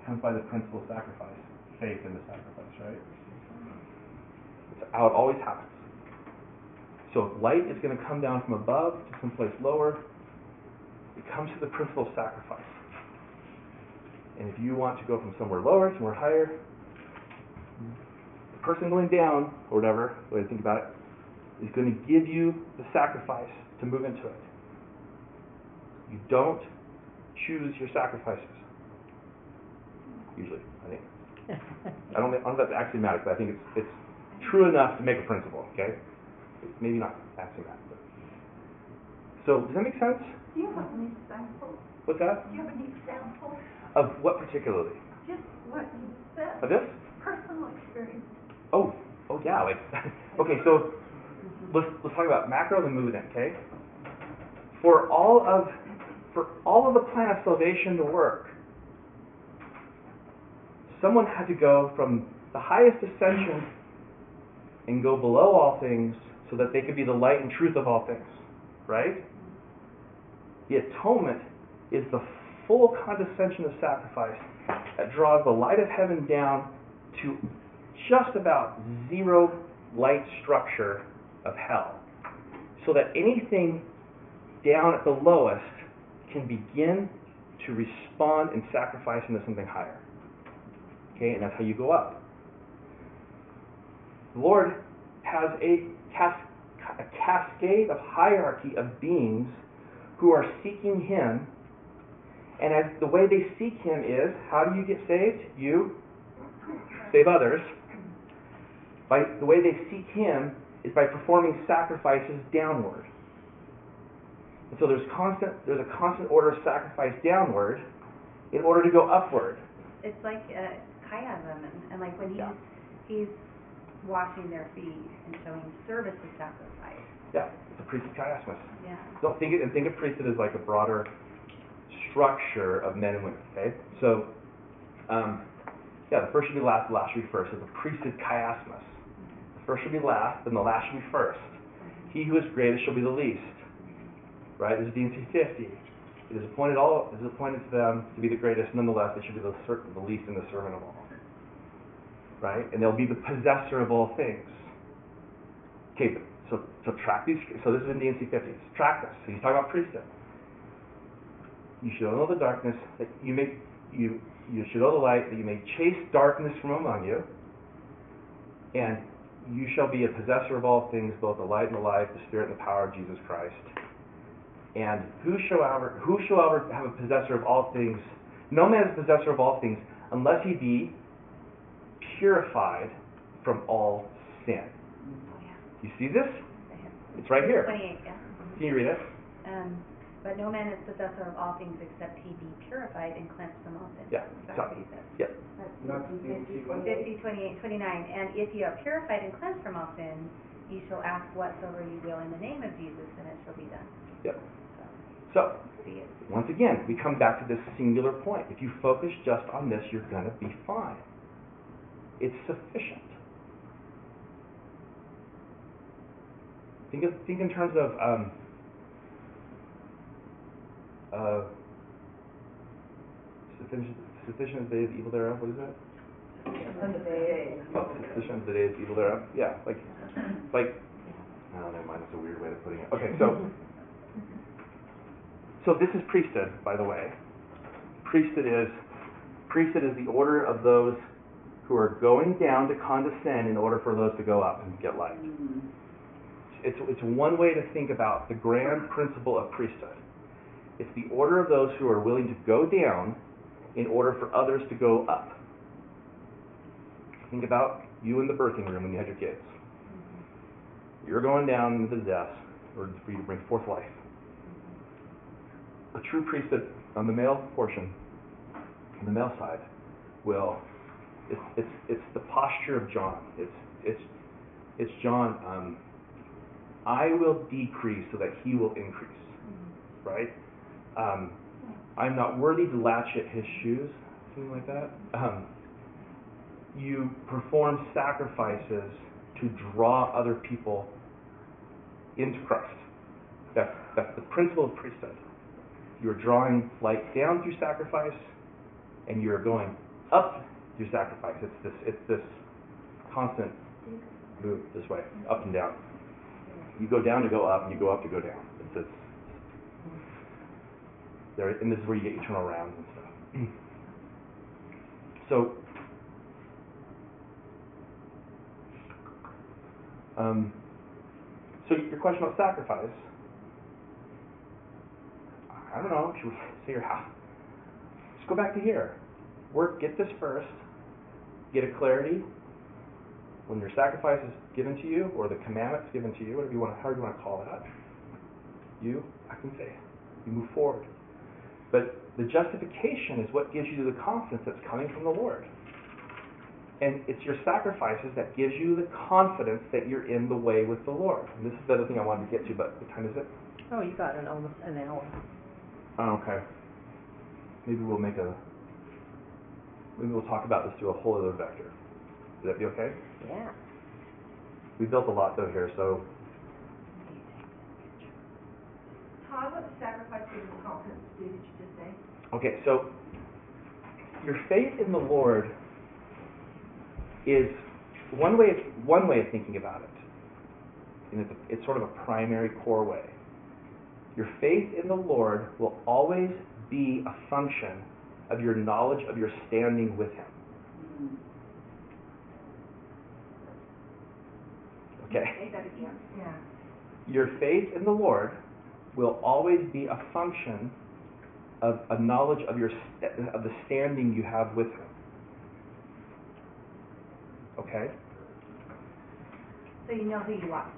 comes by the principle of sacrifice, faith in the sacrifice, right? It's how it always happens. So light is going to come down from above to someplace lower, it comes to the principle of sacrifice. And if you want to go from somewhere lower to somewhere higher, the person going down, or whatever, the way to think about it, is going to give you the sacrifice to move into it. You don't choose your sacrifices. Usually, I think. I don't, I don't know if that's axiomatic, but I think it's, it's true enough to make a principle, okay? It's maybe not axiomatic, but. So, does that make sense? Do you have an example? What's that? Do you have an example? Of what particularly? Just what you said, Of this? personal experience. Oh, oh yeah, like, okay, so let's, let's talk about macro and move it in, okay? For all of, for all of the plan of salvation to work, someone had to go from the highest ascension and go below all things so that they could be the light and truth of all things, right? The atonement is the full condescension of sacrifice that draws the light of heaven down to just about zero light structure of hell. So that anything down at the lowest can begin to respond and sacrifice into something higher. Okay, and that's how you go up. The Lord has a, cas- a cascade of hierarchy of beings who are seeking Him. And as the way they seek Him is, how do you get saved? You save others. By the way they seek Him is by performing sacrifices downward. And so there's constant there's a constant order of sacrifice downward in order to go upward. It's like uh, chiasm, and, and like when he's Yeah. he's washing their feet and showing service of sacrifice. Yeah, it's a priest of chiasmus. Yeah. Don't think it and think of priesthood as like a broader structure of men and women. Okay, so um, yeah, the first should be last, the last should be first. It's a priesthood chiasmus. The first should be last, then the last should be first. He who is greatest shall be the least. Right? This is D&C 50. It is appointed all it is appointed to them to be the greatest. Nonetheless, they should be the, the least and the servant of all. Right? And they'll be the possessor of all things. Okay, so so track these. So this is in D&C 50. So track this. So he's talking about priesthood. You should know the darkness that you may you you should know the light that you may chase darkness from among you. And you shall be a possessor of all things, both the light and the life, the spirit and the power of Jesus Christ. And whosoever whosoever have a possessor of all things, no man is possessor of all things unless he be purified from all sin. Oh. You see this? It's right here. Twenty-eight, yeah. Can you read it? Um, but no man is possessor of all things except he be purified and cleansed from all sin. Yeah. That's So- what he says. Yep. Not the D&C one? Fifty, twenty-eight, twenty-nine, and if ye are purified and cleansed from all sin, ye shall ask whatsoever ye will in the name of Jesus, and it shall be done. Yep. So, So, see it. once again, we come back to this singular point. If you focus just on this, you're going to be fine. It's sufficient. Think of think in terms of um, uh, sufficient, sufficient is the day of evil thereof. What is that? Oh, sufficient is the day of evil thereof. Yeah, like like. Oh, never mind. That's a weird way of putting it. Okay, so. So this is priesthood, by the way. Priesthood is priesthood is the order of those who are going down to condescend in order for those to go up and get light. Mm-hmm. It's it's one way to think about the grand principle of priesthood. It's the order of those who are willing to go down in order for others to go up. Think about you in the birthing room when you had your kids. Mm-hmm. You're going down into the death in order for you to bring forth life mm-hmm. a true priesthood on the male portion, on the male side, will it's it's it's the posture of John. It's it's it's John. Um, I will decrease so that he will increase. Right? Um, I'm not worthy to latch at his shoes, something like that. Um, you perform sacrifices to draw other people into Christ. That's, that's the principle of priesthood. You're drawing light down through sacrifice, and you're going up through sacrifice. It's this, it's this constant move this way, up and down. You go down to go up, and you go up to go down. It's this. There, and this is where you get eternal rounds and stuff. so, um, so your question about sacrifice. I don't know. Should we say your house? Just go back to here. Work. Get this first. Get a clarity when your sacrifice is given to you, or the commandments given to you, whatever you want, however you want to call that. You I can say, You move forward. But the justification is what gives you the confidence that's coming from the Lord. And it's your sacrifices that gives you the confidence that you're in the way with the Lord. And this is the other thing I wanted to get to, but what time is it? Oh, you got an almost an hour. Oh, okay. Maybe we'll make a. Maybe we'll talk about this through a whole other vector. Would that be okay? Yeah. We built a lot though here, so Todd, what does sacrifice gives you confidence do, did you just say? okay. So your faith in the Lord is one way. Of, one way of thinking about it, and it's, a, it's sort of a primary core way. Your faith in the Lord will always be a function of your knowledge of your standing with Him. Okay. Say that again. Yeah. Your faith in the Lord will always be a function of a knowledge of your st- of the standing you have with Him. Okay. So you know who you are.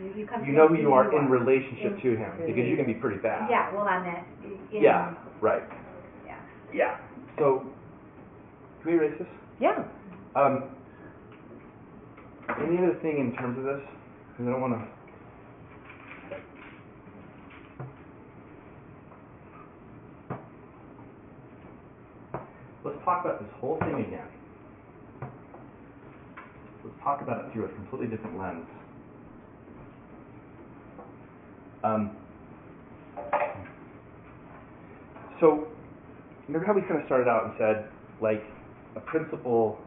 You, you come You know who you are in relationship In to Him because you can be pretty bad. Yeah, well, I meant, in. Yeah. Right. Yeah. So, can we erase this? Yeah. Um, any other thing in terms of this? Because I don't want to. Let's talk about this whole thing again. Let's talk about it through a completely different lens. Um, so, remember how we kind of started out and said, like, a principle,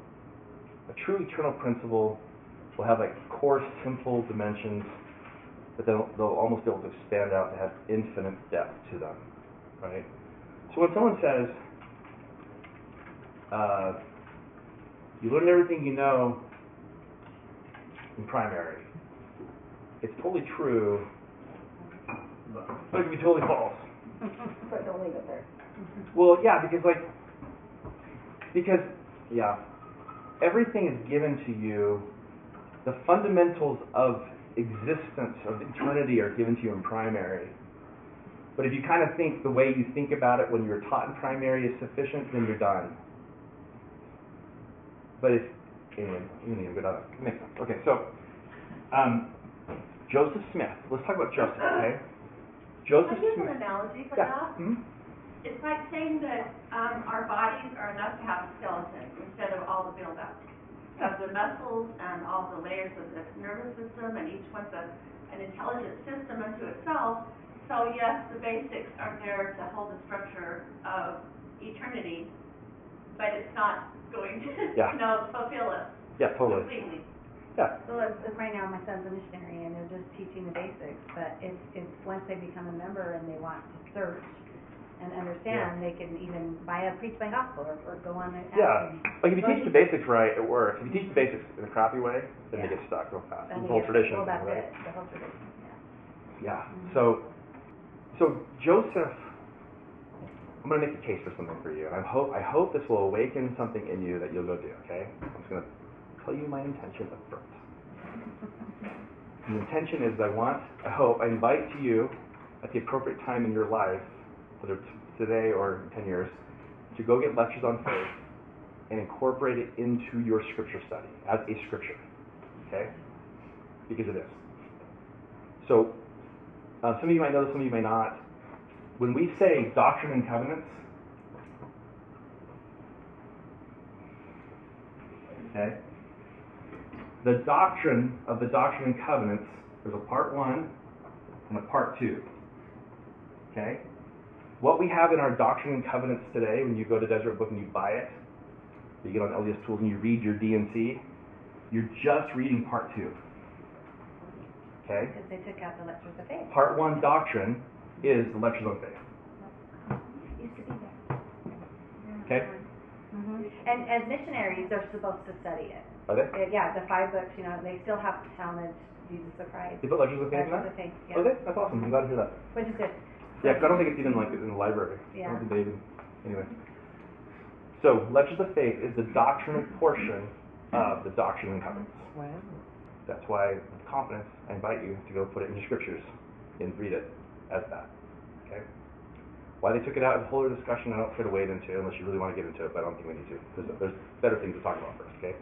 a true eternal principle will have like core simple dimensions, but they'll, they'll almost be able to expand out to have infinite depth to them, right? So when someone says, uh, you learn everything you know in primary, it's totally true, but it can be totally false. But don't leave it there. Well, yeah, because like, because yeah, everything is given to you. The fundamentals of existence of eternity are given to you in primary. But if you kind of think the way you think about it when you were taught in primary is sufficient, then you're done. But if anyway, you need to down. It makes sense. Okay, so um, Joseph Smith. Let's talk about Joseph. Okay, Joseph I Smith. an analogy for Yeah. that. mhm. It's like saying that um, our bodies are enough to have a skeleton instead of all the buildup of the muscles and all the layers of the nervous system, and each one's a, an intelligent system unto itself. So yes, the basics are there to hold the structure of eternity, but it's not going to, Yeah. you know, fulfill us Yeah, totally. completely. Yeah. Well, it's, it's right now, my son's a missionary, and they're just teaching the basics, but it's, it's, once they become a member and they want to search and understand, they can even buy a Preach My Gospel or, or go on app Yeah, and- like if you teach the basics right, it works. If you teach the basics in a crappy way, then they Yeah. get stuck real fast. and the whole tradition, Well, that's right? it, the whole tradition, yeah. Yeah. Mm-hmm. So, so Joseph, I'm going to make a case for something for you, and I hope I hope this will awaken something in you that you'll go do. Okay? I'm just going to tell you my intention up front. The intention is I want, I hope, I invite to you at the appropriate time in your life, whether today or in 10 years, to go get lectures on faith and incorporate it into your scripture study as a scripture. Okay? Because it is. So, uh, some of you might know this, some of you may not. When we say doctrine and covenants, okay, the doctrine of the Doctrine and Covenants, there's a part one and a part two. Okay? What we have in our Doctrine and Covenants today, when you go to Deseret Book and you buy it, you get on LDS Tools and you read your D&C, you're just reading part two. Okay? Because they took out the lectures of faith. Part one doctrine is the lectures on faith. Used to be there. Okay? Mhm. And as missionaries, they're supposed to study it. Are they? Uh, Yeah, the five books, you know, they still have Talmage, Jesus the Christ. They put lectures on faith in that? of faith, Oh, yeah, they? That's awesome. I'm glad to hear that. which is good. Yeah, 'cause I don't think it's even like in the library. I Yeah. don't think they even, anyway. So, Lectures of Faith is the doctrinal portion of the Doctrine and Covenants. That's why, with confidence, I invite you to go put it in your scriptures and read it as that. Okay? Why they took it out is a whole other discussion I don't care to wade into unless you really want to get into it, but I don't think we need to. There's, there's better things to talk about first, okay?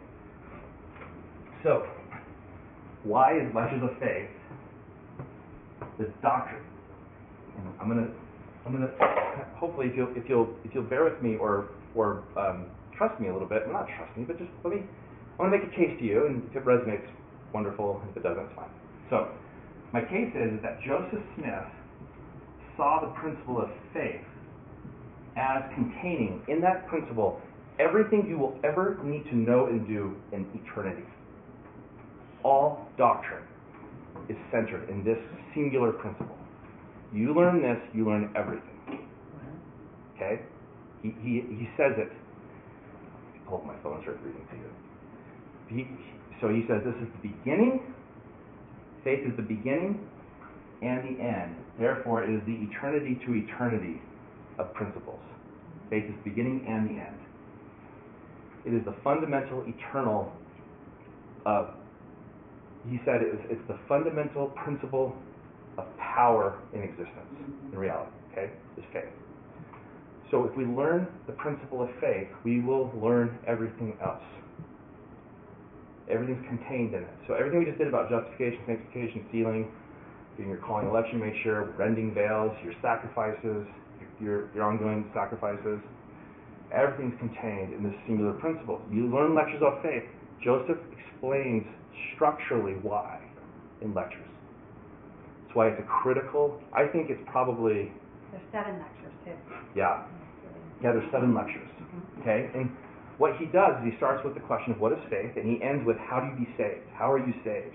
So, why is Lectures of Faith the doctrine? I'm gonna, I'm gonna, hopefully, if you'll, if you'll, if you'll bear with me or, or um, trust me a little bit, well, not trust me, but just let me, I want to make a case to you, and if it resonates, wonderful. If it doesn't, it's fine. So, my case is that Joseph Smith saw the principle of faith as containing in that principle everything you will ever need to know and do in eternity. All doctrine is centered in this singular principle. You learn this, you learn everything. Okay? He, he, he says it. Up my phone and start reading to you. He, so he says this is the beginning, faith is the beginning and the end. Therefore, it is the eternity to eternity of principles. Faith is the beginning and the end. It is the fundamental, eternal. Uh, he said it was, it's the fundamental principle of power in existence, in reality. Okay, is faith. So if we learn the principle of faith, we will learn everything else. Everything's contained in it. So everything we just did about justification, sanctification, sealing, doing your calling election, make sure, rending veils, your sacrifices, your, your ongoing sacrifices, everything's contained in this singular principle. You learn lectures of faith. Joseph explains structurally why in lectures. Why it's a critical, I think it's probably, There's seven lectures too. yeah, yeah, there's seven lectures. Mm-hmm. Okay? And what he does is he starts with the question of what is faith, and he ends with how do you be saved? How are you saved?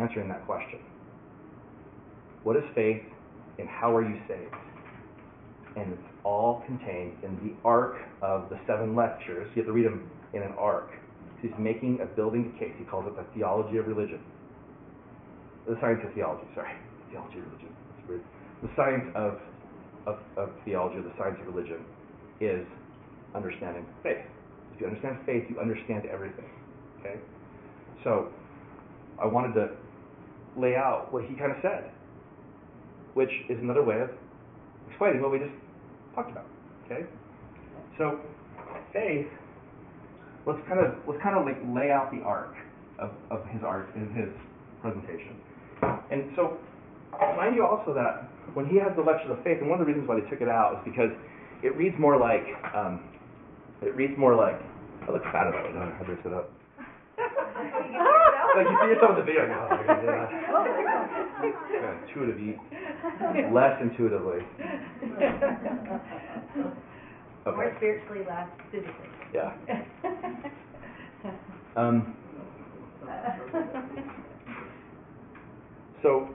Answering that question. What is faith, and how are you saved? And it's all contained in the arc of the seven lectures. You have to read them in an arc. He's making a building case. He calls it the theology of religion. The science of theology, sorry. Theology religion. That's weird. The science of, of, of theology, the science of religion, is understanding faith. If you understand faith, you understand everything. Okay? So, I wanted to lay out what he kind of said, which is another way of explaining what we just talked about. Okay? So, faith, let's kind of let's kind of like lay out the arc of, of his art in his presentation. And so, mind you also that when he has the lecture of faith, and one of the reasons why they took it out is because it reads more like um, it reads more like I look fat about it. I don't know how to sit up. like you see yourself in the video, like, oh, you're gonna do that. Intuitive eat, less intuitively. More spiritually, less physically. Yeah. Um, so,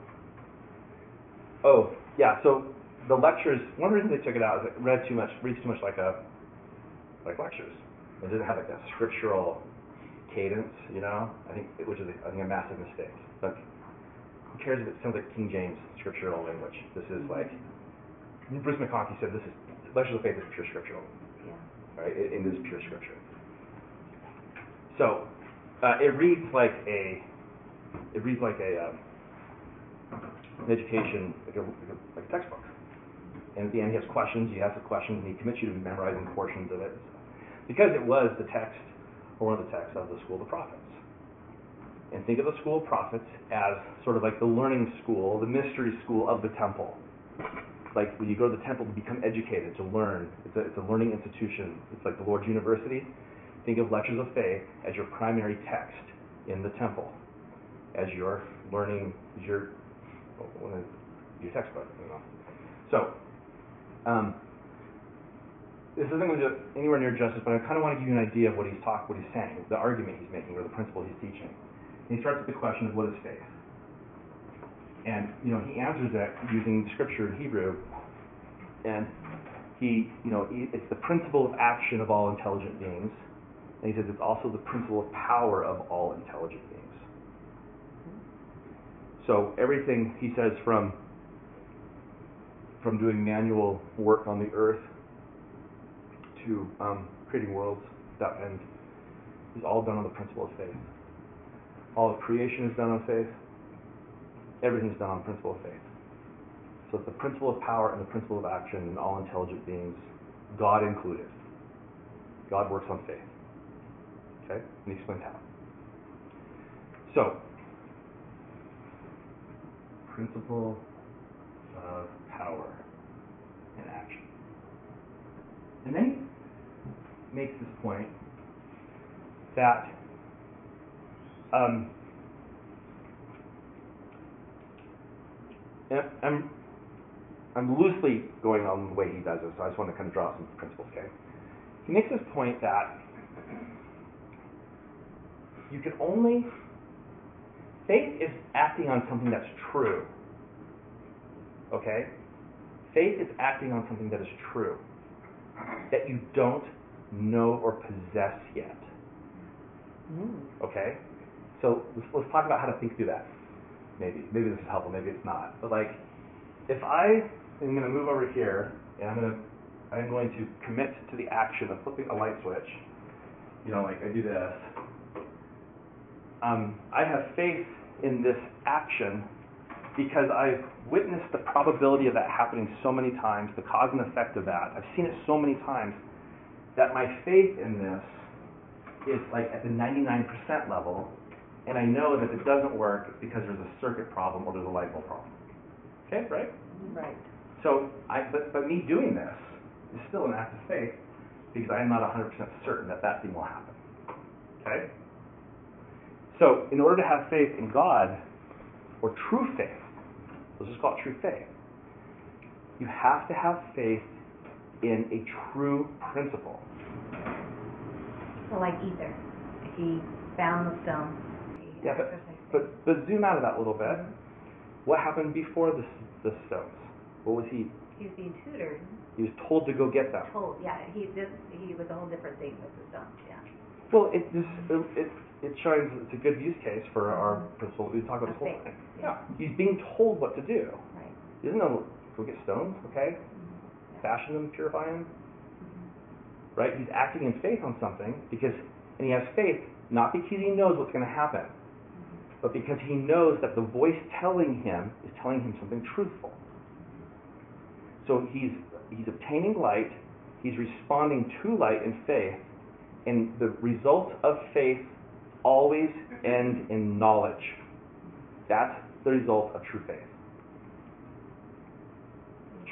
oh yeah. So the lectures. One reason they took it out is it read too much, reads too much like a like lectures. It didn't have like a scriptural cadence, you know. I think which is a, I think a massive mistake. But who cares if it sounds like King James scriptural language? This is like Bruce McConkie said. This is lectures of faith is pure scriptural. Yeah. Right? It, it is pure scripture. So uh, it reads like a it reads like a um, an education like a, like a, textbook. And at the end, he has questions. You ask the questions, and he commits you to memorizing portions of it, because it was the text or one of the texts of the School of the Prophets. And think of the School of Prophets as sort of like the learning school, the mystery school of the temple. Like when you go to the temple to become educated, to learn, it's a, it's a learning institution. It's like the Lord's University. Think of Lectures of Faith as your primary text in the temple as you're learning your one of your textbook. You know. So, um, this isn't going to do anywhere near justice, but I kind of want to give you an idea of what he's talking, what he's saying, the argument he's making, or the principle he's teaching. And he starts with the question of what is faith, and you know he answers that using scripture in Hebrew, and he, you know, it's the principle of action of all intelligent beings, and he says it's also the principle of power of all intelligent. So everything he says from from doing manual work on the earth to um, creating worlds without end is all done on the principle of faith. All of creation is done on faith. Everything is done on principle of faith. So it's the principle of power and the principle of action in all intelligent beings, God included. God works on faith. Okay? And he explains how. So, principle of power and action. And then he makes this point that um, I'm I'm loosely going on the way he does it, so I just want to kind of draw some principles, okay? He makes this point that you can only faith is acting on something that's true. Okay? Faith is acting on something that is true that you don't know or possess yet. Okay? So let's, let's talk about how to think through that. Maybe. Maybe this is helpful, maybe it's not. But like if I am going to move over here and I'm going to I'm going to commit to the action of flipping a light switch, you know, like I do this. Um, I have faith in this action because I've witnessed the probability of that happening so many times, the cause and effect of that. I've seen it so many times that my faith in this is like at the 99% level, and I know that if it doesn't work, it's because there's a circuit problem or there's a light bulb problem. Okay, right? Right. So, I, but, but me doing this is still an act of faith because I am not 100% certain that that thing will happen. Okay? So, in order to have faith in God, or true faith, let's just call it true faith, you have to have faith in a true principle. So like Ether, he found the stone. Yeah, but, but, but zoom out of that a little bit. What happened before the, the stones? What was he? He was being tutored, He was told to go get them. told, yeah, he, this, he was a whole different thing with the stones, yeah. Well, it just it it shines. It's a good use case for our mm-hmm. principle. We talk about this whole thing. yeah. he's being told what to do. Right. He doesn't know. Go get stones, okay? Mm-hmm. Fashion them, purify them. Mm-hmm. Right? He's acting in faith on something because, and he has faith not because he knows what's going to happen, but because he knows that the voice telling him is telling him something truthful. So he's he's obtaining light. He's responding to light in faith, and the result of faith always end in knowledge. That's the result of true faith.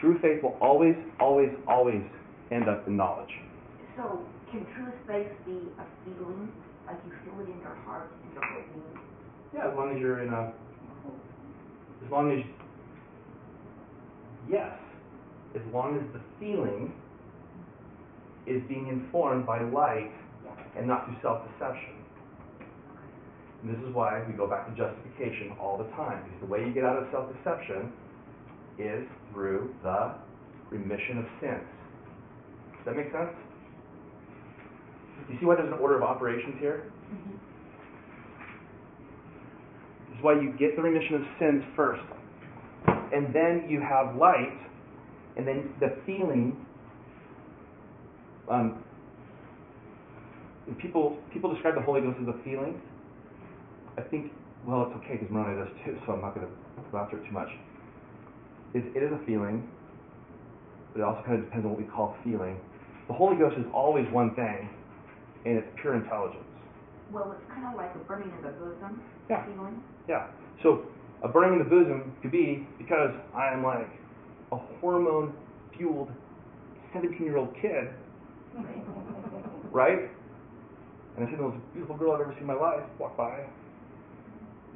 True faith will always, always, always end up in knowledge. So, can true faith be a feeling, like you feel it in your heart, in your whole being? Yeah, as long as you're in a. As long as. Yes. As long as the feeling is being informed by light and not through self deception. And this is why we go back to justification all the time, because the way you get out of self deception is through the remission of sins. Does that make sense? You see why there's an order of operations here? This is why you get the remission of sins first. And then you have light, and then the feeling. Um, people people describe the Holy Ghost as a feeling. I think, well, it's okay because Moroni does too, so I'm not going to go after it too much. It, it is a feeling, but it also kind of depends on what we call feeling. The Holy Ghost is always one thing, and it's pure intelligence. Well, it's kind of like a burning in the bosom Yeah. feeling. Yeah. So a burning in the bosom could be because I am like a hormone fueled 17 year old kid, right? and I see the most beautiful girl I've ever seen in my life walk by,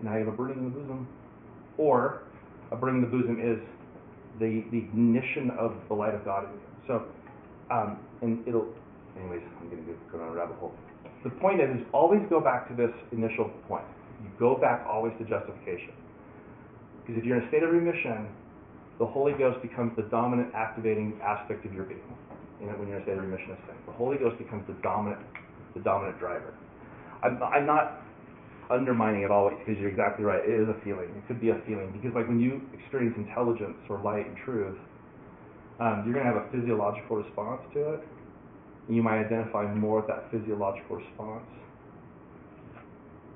and I have a burning in the bosom. Or, a burning in the bosom is the, the ignition of the light of God in you. So, um, and it'll, anyways, I'm going to go down a rabbit hole. The point is, is always go back to this initial point. You go back always to justification. Because if you're in a state of remission, the Holy Ghost becomes the dominant activating aspect of your being. You know, when you're in a state of remission of sin, the Holy Ghost becomes the dominant, the dominant driver. I'm, I'm not undermining it all because you're exactly right. It is a feeling. It could be a feeling because, like, when you experience intelligence or light and truth, um, you're going to have a physiological response to it. And you might identify more with that physiological response.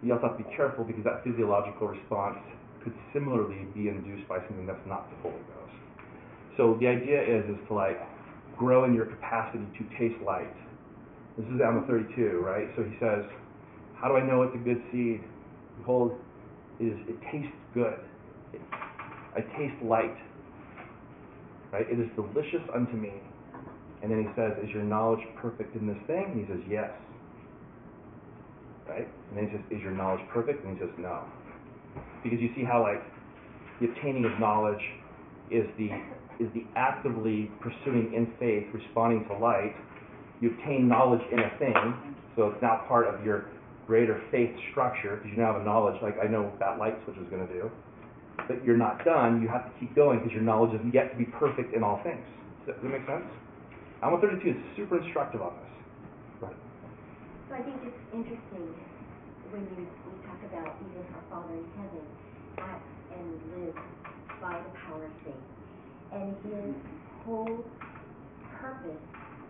You also have to be careful because that physiological response could similarly be induced by something that's not the Holy Ghost. So the idea is is to like grow in your capacity to taste light. This is Alma 32, right? So he says, "How do I know it's a good seed? Behold, it, is, it tastes good. It, I taste light. Right? It is delicious unto me." And then he says, "Is your knowledge perfect in this thing?" And he says, "Yes." Right? And then he says, "Is your knowledge perfect?" And he says, "No." Because you see how like the obtaining of knowledge is the is the actively pursuing in faith, responding to light. You obtain knowledge in a thing, so it's now part of your greater faith structure because you now have a knowledge. Like I know what that light switch is going to do, but you're not done. You have to keep going because your knowledge is yet to be perfect in all things. Does that, does that make sense? Alma 32 is super instructive on this. Right. So I think it's interesting when you, you talk about even our Father in heaven acts and lives by the power of faith. And his whole purpose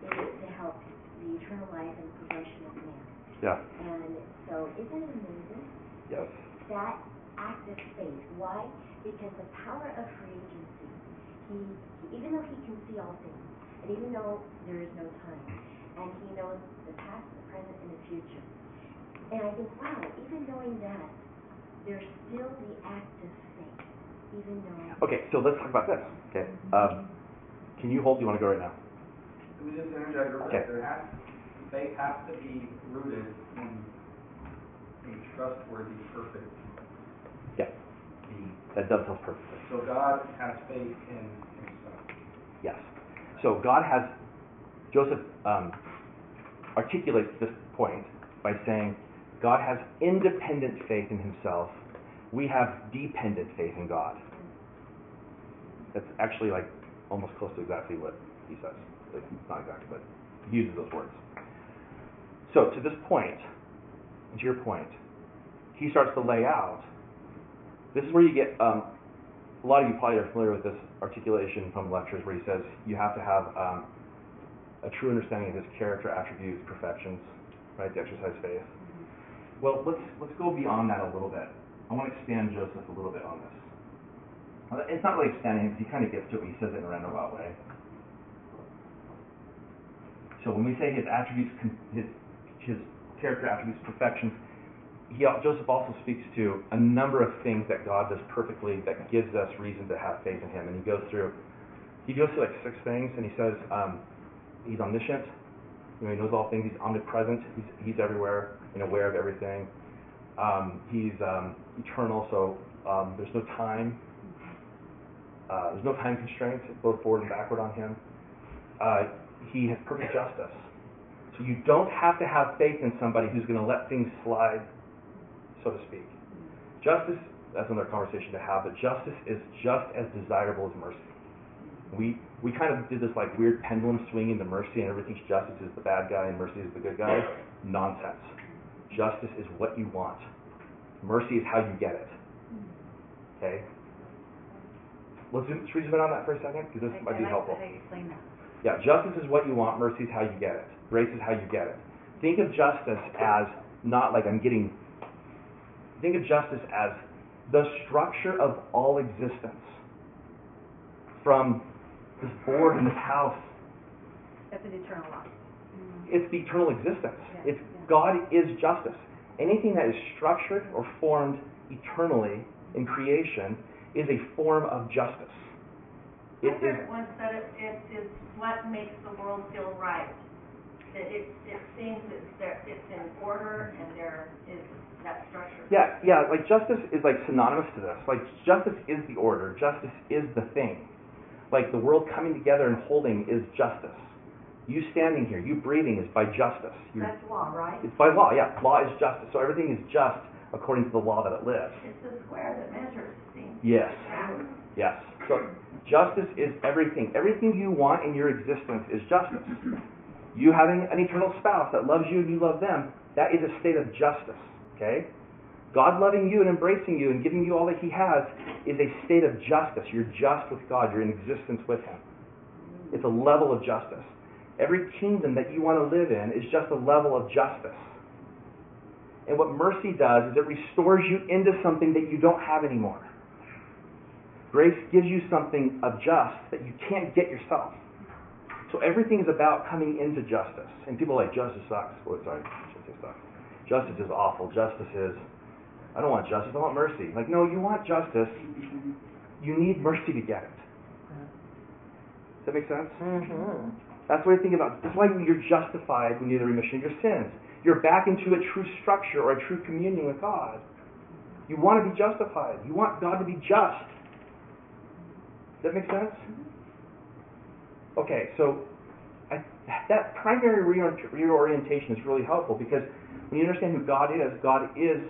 is to help the eternal life and progression of man. Yeah. And so isn't it amazing? Yes. That act of faith. Why? Because the power of free agency. He, even though he can see all things, and even though there is no time, and he knows the past, the present, and the future. And I think, wow, even knowing that, there's still the act of faith, even though. Okay, so let's talk about this. Okay. Um, can you hold? Do you want to go right now? Let me just interject real Okay. Quick. There has, faith has to be rooted in a trustworthy, perfect Yeah. being. That dovetails perfectly. So God has faith in himself. Yes. So God has, Joseph um, articulates this point by saying, God has independent faith in himself. We have dependent faith in God. That's actually like almost close to exactly what he says. Like, Not exactly, but he uses those words. So to this point, to your point, he starts to lay out. This is where you get um, a lot of you probably are familiar with this articulation from lectures where he says you have to have um, a true understanding of his character, attributes, perfections, right, to exercise faith. Well, let's let's go beyond that a little bit. I want to expand Joseph a little bit on this. It's not really expanding because he kind of gets to it he says it in a roundabout way. So when we say his attributes, his his character attributes, perfections, he Joseph also speaks to a number of things that God does perfectly that gives us reason to have faith in Him. And he goes through, he goes through like six things, and he says um, he's omniscient. You know, he knows all things. He's omnipresent. He's he's everywhere and aware of everything. Um, he's um, eternal, so um, there's no time. Uh, there's no time constraints, both forward and backward on him. Uh, he has perfect justice. So you don't have to have faith in somebody who's going to let things slide so to speak. Justice, that's another conversation to have, but justice is just as desirable as mercy. We we kind of did this like weird pendulum swinging to mercy, and everything's justice is the bad guy and mercy is the good guy. Nonsense. Justice is what you want. Mercy is how you get it. Okay. Let's zoom, should we zoom in on that for a second because this I- might be I like helpful. how explain that. Yeah, justice is what you want, mercy is how you get it. Grace is how you get it. Think of justice as not like I'm getting, think of justice as the structure of all existence. From this board and this house, That's an eternal law. Mm-hmm. it's the eternal existence. Yeah, It's yeah. God is justice. Anything that is structured or formed eternally in creation is a form of justice. It I heard it once said it, it is what makes the world feel right. It, it seems that there, it's in order and there is that structure. Yeah, yeah, like justice is like synonymous to this. Like justice is the order, justice is the thing. Like the world coming together and holding is justice. You standing here, you breathing is by justice. You're, That's law, right? it's by law, yeah. Law is justice. So everything is just according to the law that it lives. It's the square that measures, see? Yes. Yes. So justice is everything. Everything you want in your existence is justice. You having an eternal spouse that loves you and you love them, that is a state of justice. Okay? God loving you and embracing you and giving you all that He has is a state of justice. You're just with God. You're in existence with Him. It's a level of justice. Every kingdom that you want to live in is just a level of justice. And what mercy does is it restores you into something that you don't have anymore. Grace gives you something of just that you can't get yourself. So everything is about coming into justice. And people are like, justice sucks. Well, sorry, I say sucks. Justice is awful. Justice is, I don't want justice, I want mercy. Like, no, you want justice. You need mercy to get it. Does that make sense? Mm-hmm. That's what I think about. That's why you're justified when you have the remission of your sins. You're back into a true structure or a true communion with God. You want to be justified. You want God to be just. Does that make sense? Okay, so I, that primary reorientation is really helpful because when you understand who God is, God is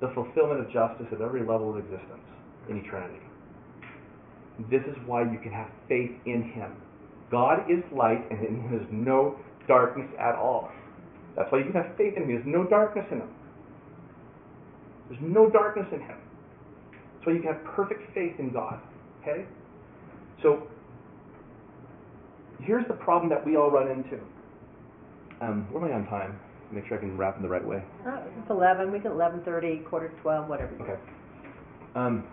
the fulfillment of justice at every level of existence in eternity. This is why you can have faith in Him. God is light, and in Him is no darkness at all. That's why you can have faith in Him. There's no darkness in Him. There's no darkness in Him. That's why you can have perfect faith in God. Okay? So, here's the problem that we all run into. Um, where am I on time? Make sure I can wrap in the right way. Uh, It's eleven, we can eleven thirty, quarter to twelve, whatever. Okay. Um,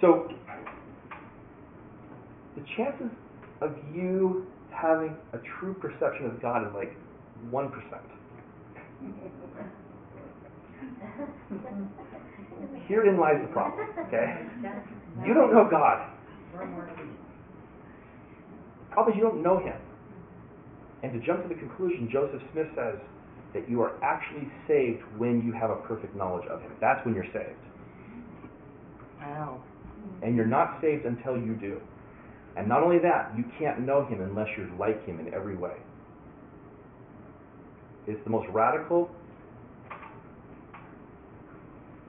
so, the chances of you having a true perception of God is like 1%. Herein lies the problem, okay? You don't know God. Problem is you don't know Him. And to jump to the conclusion, Joseph Smith says that you are actually saved when you have a perfect knowledge of Him. That's when you're saved. Wow. And you're not saved until you do. And not only that, you can't know Him unless you're like Him in every way. It's the most radical,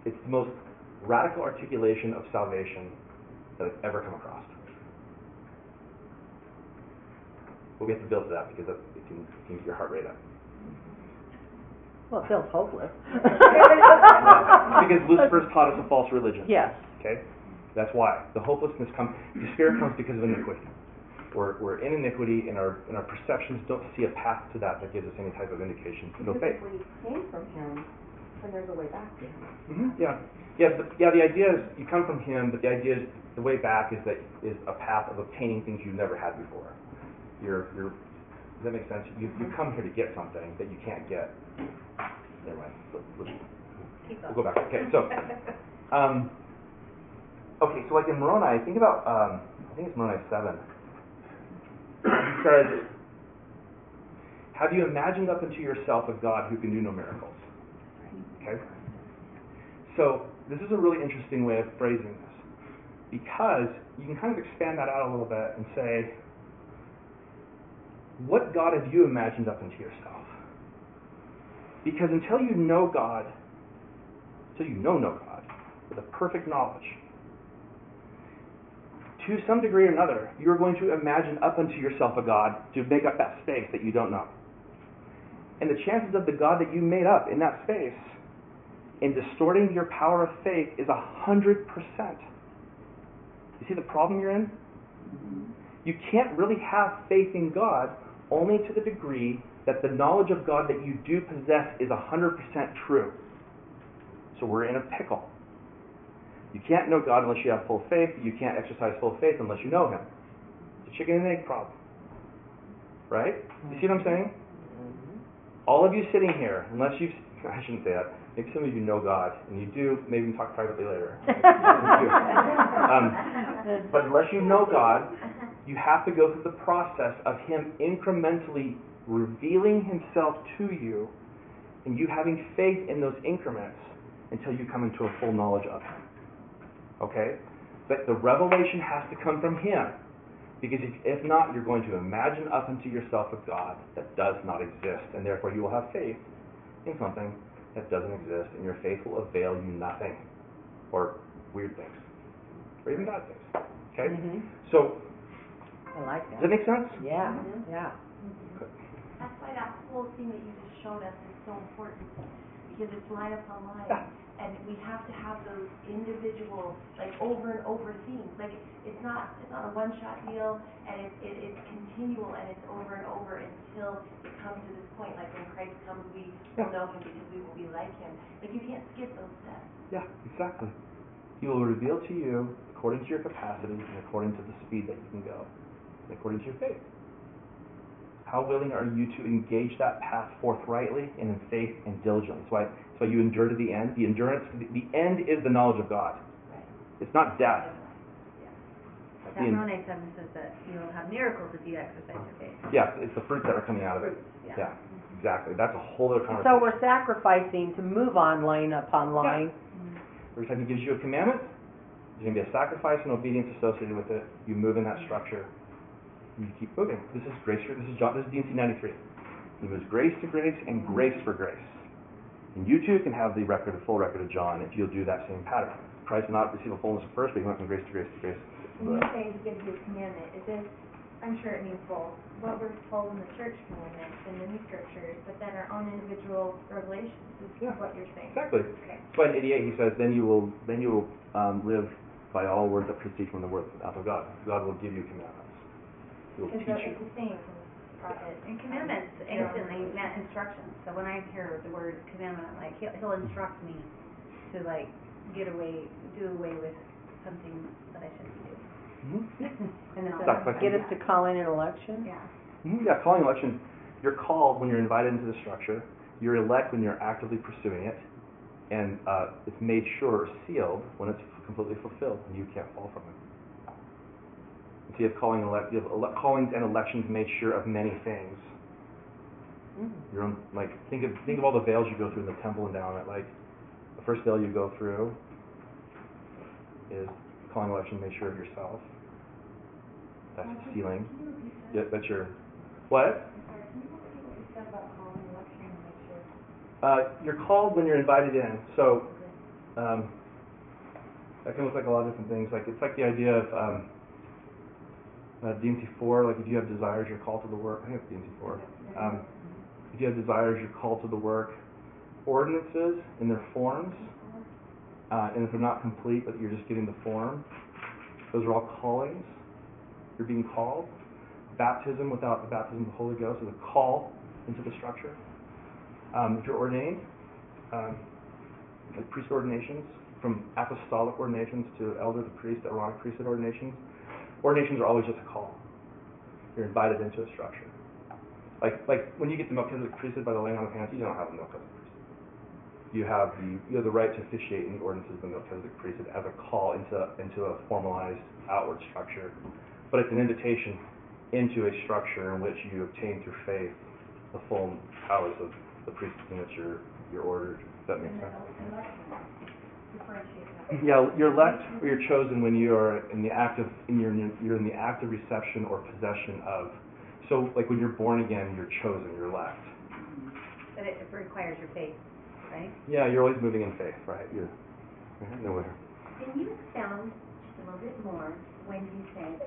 it's the most radical articulation of salvation that I've ever come across. But we have to build to that because it can, it can get your heart rate up. Well, it feels hopeless. because Lucifer's taught us a false religion. Yes. Okay? That's why. The hopelessness comes, despair comes because of iniquity. We're, we're in iniquity and our, and our perceptions don't see a path to that that gives us any type of indication. No Because faith. if we came from him, then there's a way back to him. hmm Yeah. Yeah, the, yeah, the idea is you come from him, but the idea is the way back is that is a path of obtaining things you've never had before. You're, you're, does that make sense? You, you come here to get something that you can't get. Never mind. Let's- We'll go back. Okay, so, um, okay, so like in Moroni, think about, um, I think it's Moroni 7. He says, Have you imagined up into yourself a God who can do no miracles? Okay? So, this is a really interesting way of phrasing this. Because you can kind of expand that out a little bit and say, What God have you imagined up into yourself? Because until you know God, until you know no God with a perfect knowledge, to some degree or another, you're going to imagine up unto yourself a God to make up that space that you don't know. And the chances of the God that you made up in that space in distorting your power of faith is a hundred percent. You see the problem you're in? You can't really have faith in God only to the degree that the knowledge of God that you do possess is a hundred percent true. So we're in a pickle. You can't know God unless you have full faith. You can't exercise full faith unless you know Him. It's a chicken and egg problem. Right? You see what I'm saying? All of you sitting here, unless you've, I shouldn't say that. Maybe some of you know God, and you do. Maybe we can talk privately later. um, but unless you know God, you have to go through the process of Him incrementally revealing himself to you and you having faith in those increments until you come into a full knowledge of him. Okay? But the revelation has to come from him. Because if, if not, you're going to imagine up unto yourself a God that does not exist, and therefore you will have faith in something that doesn't exist, and your faith will avail you nothing. Or weird things. Or even bad things. Okay? Mhm. So, I like does that. that make sense? Yeah, mm-hmm. yeah. That's why that whole thing that you just showed us is so important, because it's line upon line. Yeah. And we have to have those individual, like over and over themes, like, it's not, it's not a one-shot deal, and it, it, it's continual, and it's over and over until it comes to this point, like when Christ comes, we will know him because we will be like him. Like, you can't skip those steps. Yeah, exactly. He will reveal to you according to your capacity and according to the speed that you can go, and according to your faith. How willing are you to engage that path forthrightly and in faith and diligence? That's why, that's why you endure to the end. The endurance, the, the end is the knowledge of God. It's not death. That The en- Romans seven says that you'll have miracles if you exercise your faith. Yeah, it's the fruits that are coming out of it. Yeah. Yeah, exactly. That's a whole other conversation. So we're sacrificing to move on line upon line. Every time he gives you a commandment, there's going to be a sacrifice and obedience associated with it. You move in that mm-hmm. structure. You keep moving. This is grace. for- This is John. This is D&C 93. He moves grace to grace and grace for grace. And you too can have the record, the full record of John, if you'll do that same pattern. Christ did not receive a fullness of first, but he went from grace to grace to grace. When you say he gives you a commandment, is this, I'm sure it means both, what we're told in the church commandments and in the scriptures, but then our own individual revelations, is Yeah. what you're saying? Exactly. Okay. Why in 88 he says, then you will, then you will um, live by all words that proceed from the word of God. God will give you commandments. He will It's teach the, you. it's the same from prophet. And commandments instantly meant instructions. So when I hear the word commandment, like, he'll, he'll instruct me to like get away, do away with something that I shouldn't be doing. Mhm. And then I'll. Sacrifice. Get us to calling an election? Yeah. Mhm, Yeah, calling election, you're called when you're invited into the structure. You're elect when you're actively pursuing it. And uh, it's made sure or sealed when it's completely fulfilled, and you can't fall from it. And so you have calling and elect, ele- callings and elections made sure of many things. Mhm. Your own, like, think of think of all the veils you go through in the temple endowment. Like, the first veil you go through is calling election made sure of yourself. That's the sealing. Yeah, that's your what? Uh, you're called when you're invited in. So um, that can look like a lot of different things. Like it's like the idea of um, uh, D&C four. Like if you have desires, you're called to the work. I think it's D&C four. Um, if you have desires, you're called to the work. Ordinances in their forms, uh, and if they're not complete, but you're just getting the form, those are all callings. You're being called. Baptism without the baptism of the Holy Ghost is a call into the structure. Um, if you're ordained, um, like priest ordinations, from apostolic ordinations to elder to priest, Aaronic priesthood ordinations, ordinations are always just a call. You're invited into a structure. Like like when you get the Melchizedek priesthood by the laying on of hands, you don't have a Melchizedek priesthood. You have the you have the right to officiate in the ordinances of the Melchizedek priesthood as a call into into a formalized outward structure, but it's an invitation into a structure in which you obtain through faith the full powers of the priesthood in which you're you're ordered. That makes sense. Yeah, you're elect or you're chosen when you are in the act of in your you're in the act of reception or possession of. So like when you're born again, you're chosen, you're elect. But it requires your faith, right? Yeah, you're always moving in faith, right? You're, you're nowhere. Can you expound just a little bit more when you said,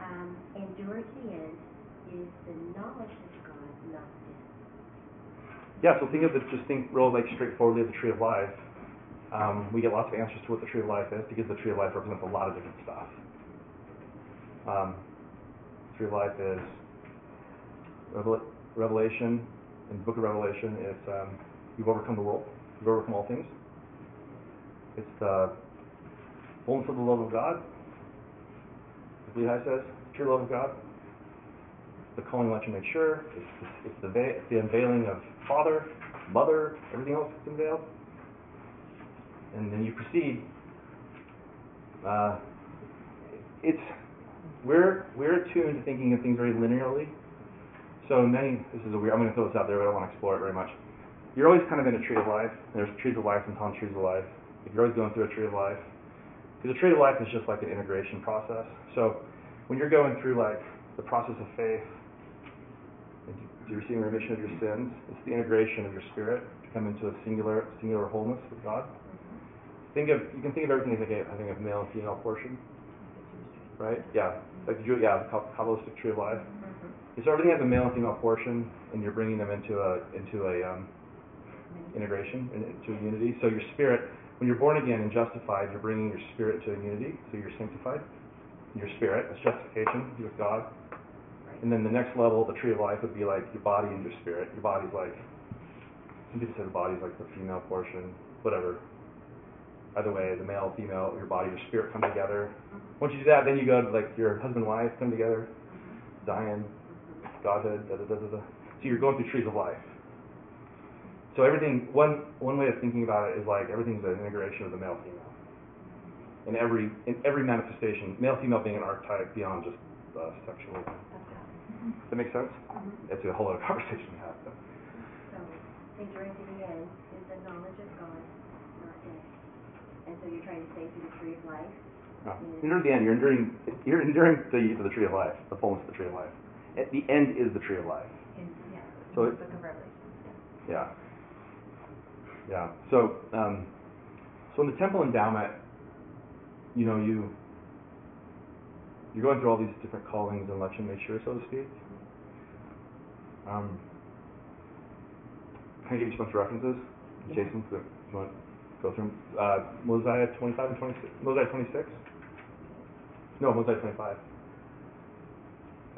um, endure to the end is the knowledge of God, not this. Yeah, so think of it, just think real like straightforwardly of the tree of life. Um, we get lots of answers to what the tree of life is because the tree of life represents a lot of different stuff. Um, tree of life is revel- revelation in the book of Revelation. It's um, you've overcome the world, you've overcome all things. It's the fullness of the love of God. As Lehi says, pure love of God. The calling election make sure. It's, it's, it's the va- it's the unveiling of Father, Mother, everything else is unveiled. And then you proceed. Uh, it's we're we're attuned to thinking of things very linearly. So many, this is a weird, I'm gonna throw this out there, but I don't wanna explore it very much. You're always kind of in a tree of life, there's trees of life and non trees of life. If you're always going through a tree of life, because a tree of life is just like an integration process. So when you're going through like the process of faith, you're receiving remission of your sins, it's the integration of your spirit to come into a singular, singular wholeness with God. Think of, you can think of everything as like a, I think of male and female portion, right? Yeah, like the yeah, the Kabbalistic tree of life. So everything has a male and female portion, and you're bringing them into a into a um, integration, into a unity. So your spirit, when you're born again and justified, you're bringing your spirit to a unity. So you're sanctified. Your spirit, that's justification with God. And then the next level, the tree of life, would be like your body and your spirit. Your body's like, some people say the body's like the female portion, whatever. Either way, the male, female, your body, your spirit come together. Once you do that, then you go to like your husband, wife come together, Zion, Godhood, da da da da da. So you're going through trees of life. So everything, one one way of thinking about it is like everything's an integration of the male female. In every in every manifestation, male female being an archetype beyond just uh, sexual. Does that make sense? It's a whole other conversation we have. So, enduring to the end is the knowledge of God, not death. And so you're trying to say through the tree of life, No. Endure to the end. You're enduring. You're enduring the the tree of life, the fullness of the tree of life. At the end is the tree of life. In, yeah, So it- Yeah. yeah. Yeah. So, um, so in the temple endowment, you know, you you're going through all these different callings and election make sure, so to speak. Um, can I give you a bunch of references? Yeah. Jason, do you want through 'em? Uh, Mosiah 25 and 26? Mosiah 26? No, Mosiah 25.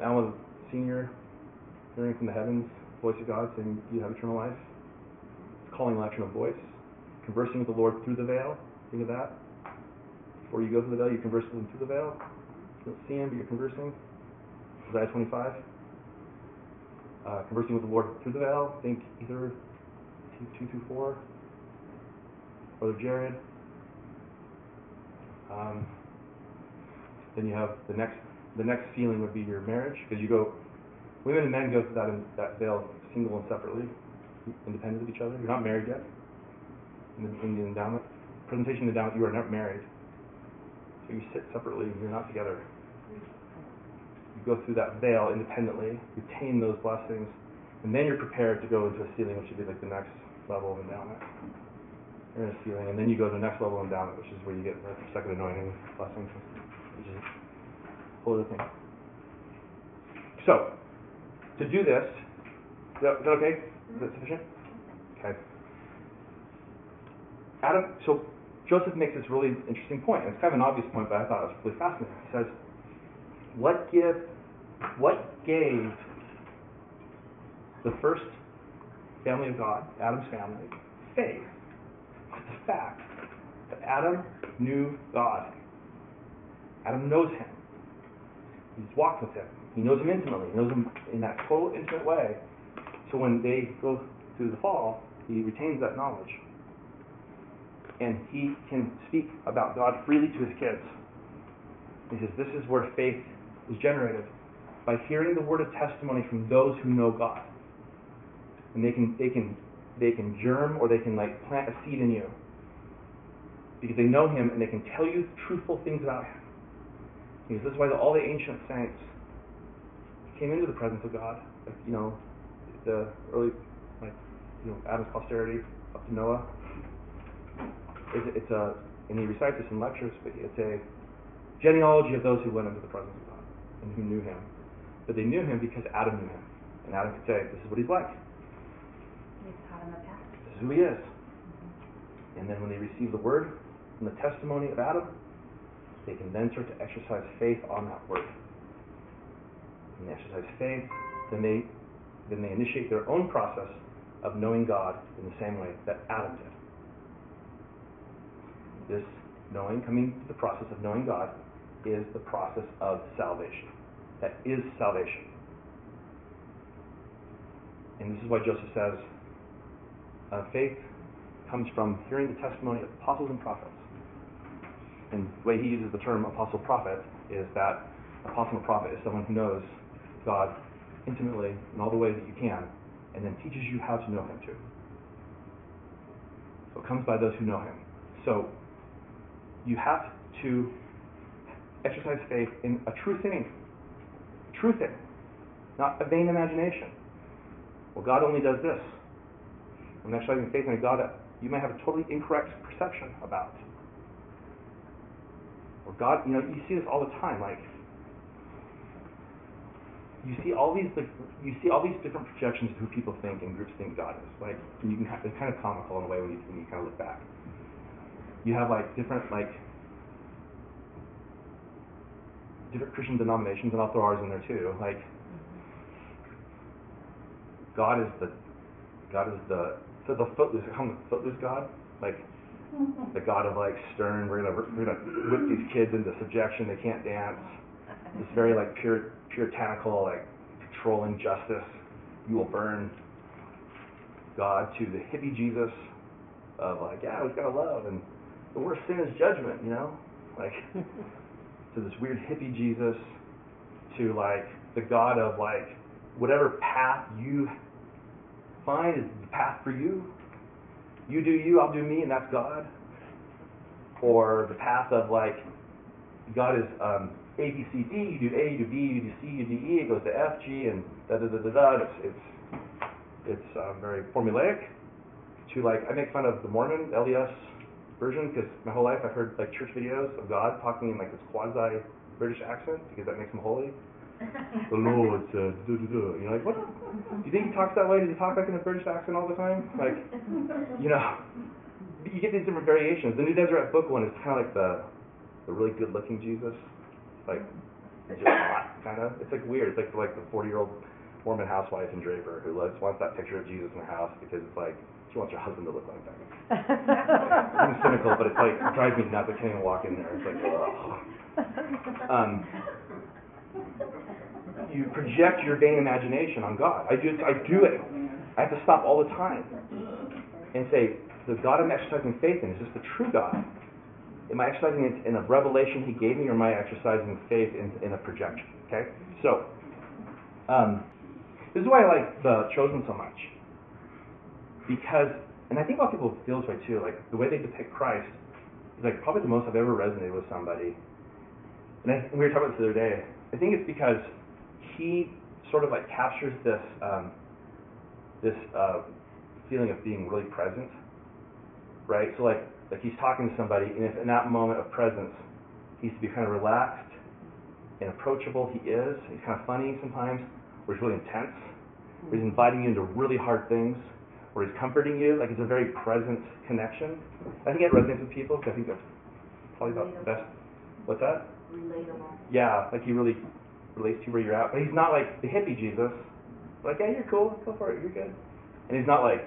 Alma was senior, hearing from the heavens, voice of God saying, You have eternal life calling election of voice, conversing with the Lord through the veil. Think of that. Before you go through the veil, you converse with him through the veil. You don't see him, but you're conversing. Isaiah 25. Uh, conversing with the Lord through the veil. Think Ether 2 through 4. Brother Jared. Um, then you have the next the next sealing would be your marriage because you go women and men go through that in, that veil single and separately independent of each other. You're not married yet. In the, in the endowment, presentation endowment, you are not married. So you sit separately. You're not together. You go through that veil independently, retain those blessings, and then you're prepared to go into a sealing, which would be like the next level of endowment. And then you go to the next level of endowment, which is where you get the second anointing blessing, which is a whole other thing. So, to do this, is that, is that okay? Is that sufficient? Okay. Adam, so Joseph makes this really interesting point. and It's kind of an obvious point, but I thought it was really fascinating. He says, "What give, what gave the first family of God, Adam's family, faith? Fact that Adam knew God. Adam knows Him. He's walked with Him. He knows Him intimately. He knows Him in that total intimate way. So when they go through the fall, he retains that knowledge. And he can speak about God freely to his kids. He says, This is where faith is generated by hearing the word of testimony from those who know God. And they can they can they can germ or they can like plant a seed in you. Because they know him and they can tell you truthful things about him. Says, This is why all the ancient saints came into the presence of God. Like, you know, the early, like, you know, Adam's posterity up to Noah. It's, it's a, and he recites this in lectures, but it's a genealogy of those who went into the presence of God and who knew him. But they knew him because Adam knew him. And Adam could say, this is what he's like. Him a path. This is who he is. And then when they receive the word and the testimony of Adam, they can then start to exercise faith on that word. When they exercise faith, then they then they initiate their own process of knowing God in the same way that Adam did. This knowing, coming to the process of knowing God, is the process of salvation. That is salvation. And this is why Joseph says, uh, faith comes from hearing the testimony of apostles and prophets. And the way he uses the term apostle prophet is that apostle prophet is someone who knows God intimately in all the ways that you can, and then teaches you how to know Him too. So it comes by those who know Him. So you have to exercise faith in a true thing, true thing, not a vain imagination. Well, God only does this. I'm exercising faith in a God that you may have a totally incorrect perception about. Or God, you know, you see this all the time. Like, you see all these, like, you see all these different projections of who people think and groups think God is. Like, and you can have, it's kind of comical in a way when you, when you kind of look back. You have like different like different Christian denominations, and I'll throw ours in there too. Like, mm-hmm. God is the God is the so the footloose, come the footloose God, like the God of like stern. We're gonna we're gonna whip these kids into subjection. They can't dance. This very like pure puritanical, like controlling justice. You will burn. God to the hippie Jesus of like, yeah, we've got to love, and the worst sin is judgment. You know, like to this weird hippie Jesus, to like the God of like whatever path you find is the path for you. You do you, I'll do me, and that's God. Or the path of like God is um, A B C D. You do A, you do B, you do C, you do E. It goes to F, G, and da da da da da. It's it's it's um, very formulaic. To like, I make fun of the Mormon LDS version because my whole life I've heard like church videos of God talking in like this quasi British accent because that makes him holy. The Lord said, duh, duh, duh. You're like, what? Do you think he talks that way? Does he talk like in a British accent all the time? Like, you know, you get these different variations. The New Deseret Book one is kind of like the the really good-looking Jesus, like just hot, kind of. It's like weird. It's like like the 40-year-old Mormon housewife in Draper who like, wants that picture of Jesus in her house because it's like she wants her husband to look like that. I'm cynical, but it's like it drives me nuts. I can't even walk in there. It's like, ugh. Um, you project your vain imagination on God. I do, I do it. I have to stop all the time and say, the God I'm exercising faith in, is this the true God? Am I exercising it in a revelation He gave me, or am I exercising faith in, in a projection? Okay? So, um, this is why I like The Chosen so much. Because, and I think a lot of people feel this way too, like the way they depict Christ is like probably the most I've ever resonated with somebody. And, I, we were talking about this the other day. I think it's because he sort of like captures this um, this uh, feeling of being really present, right? So like like he's talking to somebody, and if in that moment of presence, he's to be kind of relaxed and approachable. He is. He's kind of funny sometimes, or he's really intense. Where he's inviting you into really hard things, where he's comforting you. Like it's a very present connection. I think it resonates with people because I think that's probably about the best. What's that? Relatable. Yeah, like he really relates to where you're at. But he's not like the hippie Jesus. Like, yeah, you're cool, go for it, you're good. And he's not like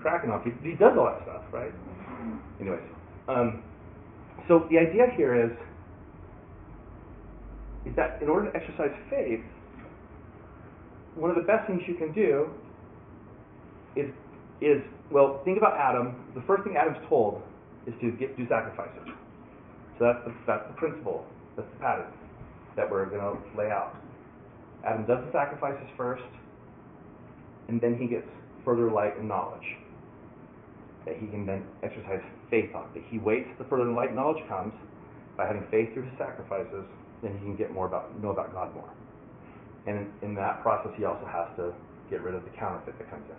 cracking on people. He does all that stuff, right? Anyways, um, so the idea here is is that in order to exercise faith, one of the best things you can do is is well, think about Adam. The first thing Adam's told is to get do sacrifices. So that's the that's the principle. That's the pattern that we're going to lay out. Adam does the sacrifices first, and then he gets further light and knowledge that he can then exercise faith on. That he waits the further light and knowledge comes by having faith through his sacrifices, then he can get more about know about God more. And in, in that process, he also has to get rid of the counterfeit that comes in.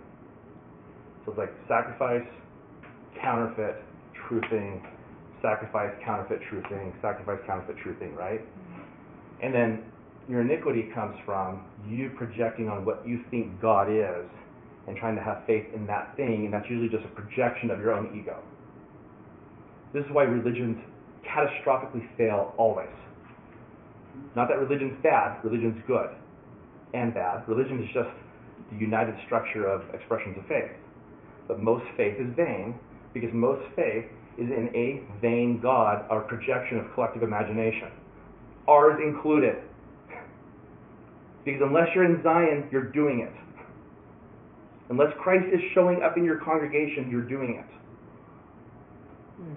So it's like sacrifice, counterfeit, true thing, sacrifice, counterfeit, true thing, sacrifice, counterfeit, true thing, right? And then your iniquity comes from you projecting on what you think God is and trying to have faith in that thing, and that's usually just a projection of your own ego. This is why religions catastrophically fail always. Not that religion's bad, religion's good and bad. Religion is just the united structure of expressions of faith. But most faith is vain because most faith is in a vain God, our projection of collective imagination. Ours included. Because unless you're in Zion, you're doing it. Unless Christ is showing up in your congregation, you're doing it. Hmm.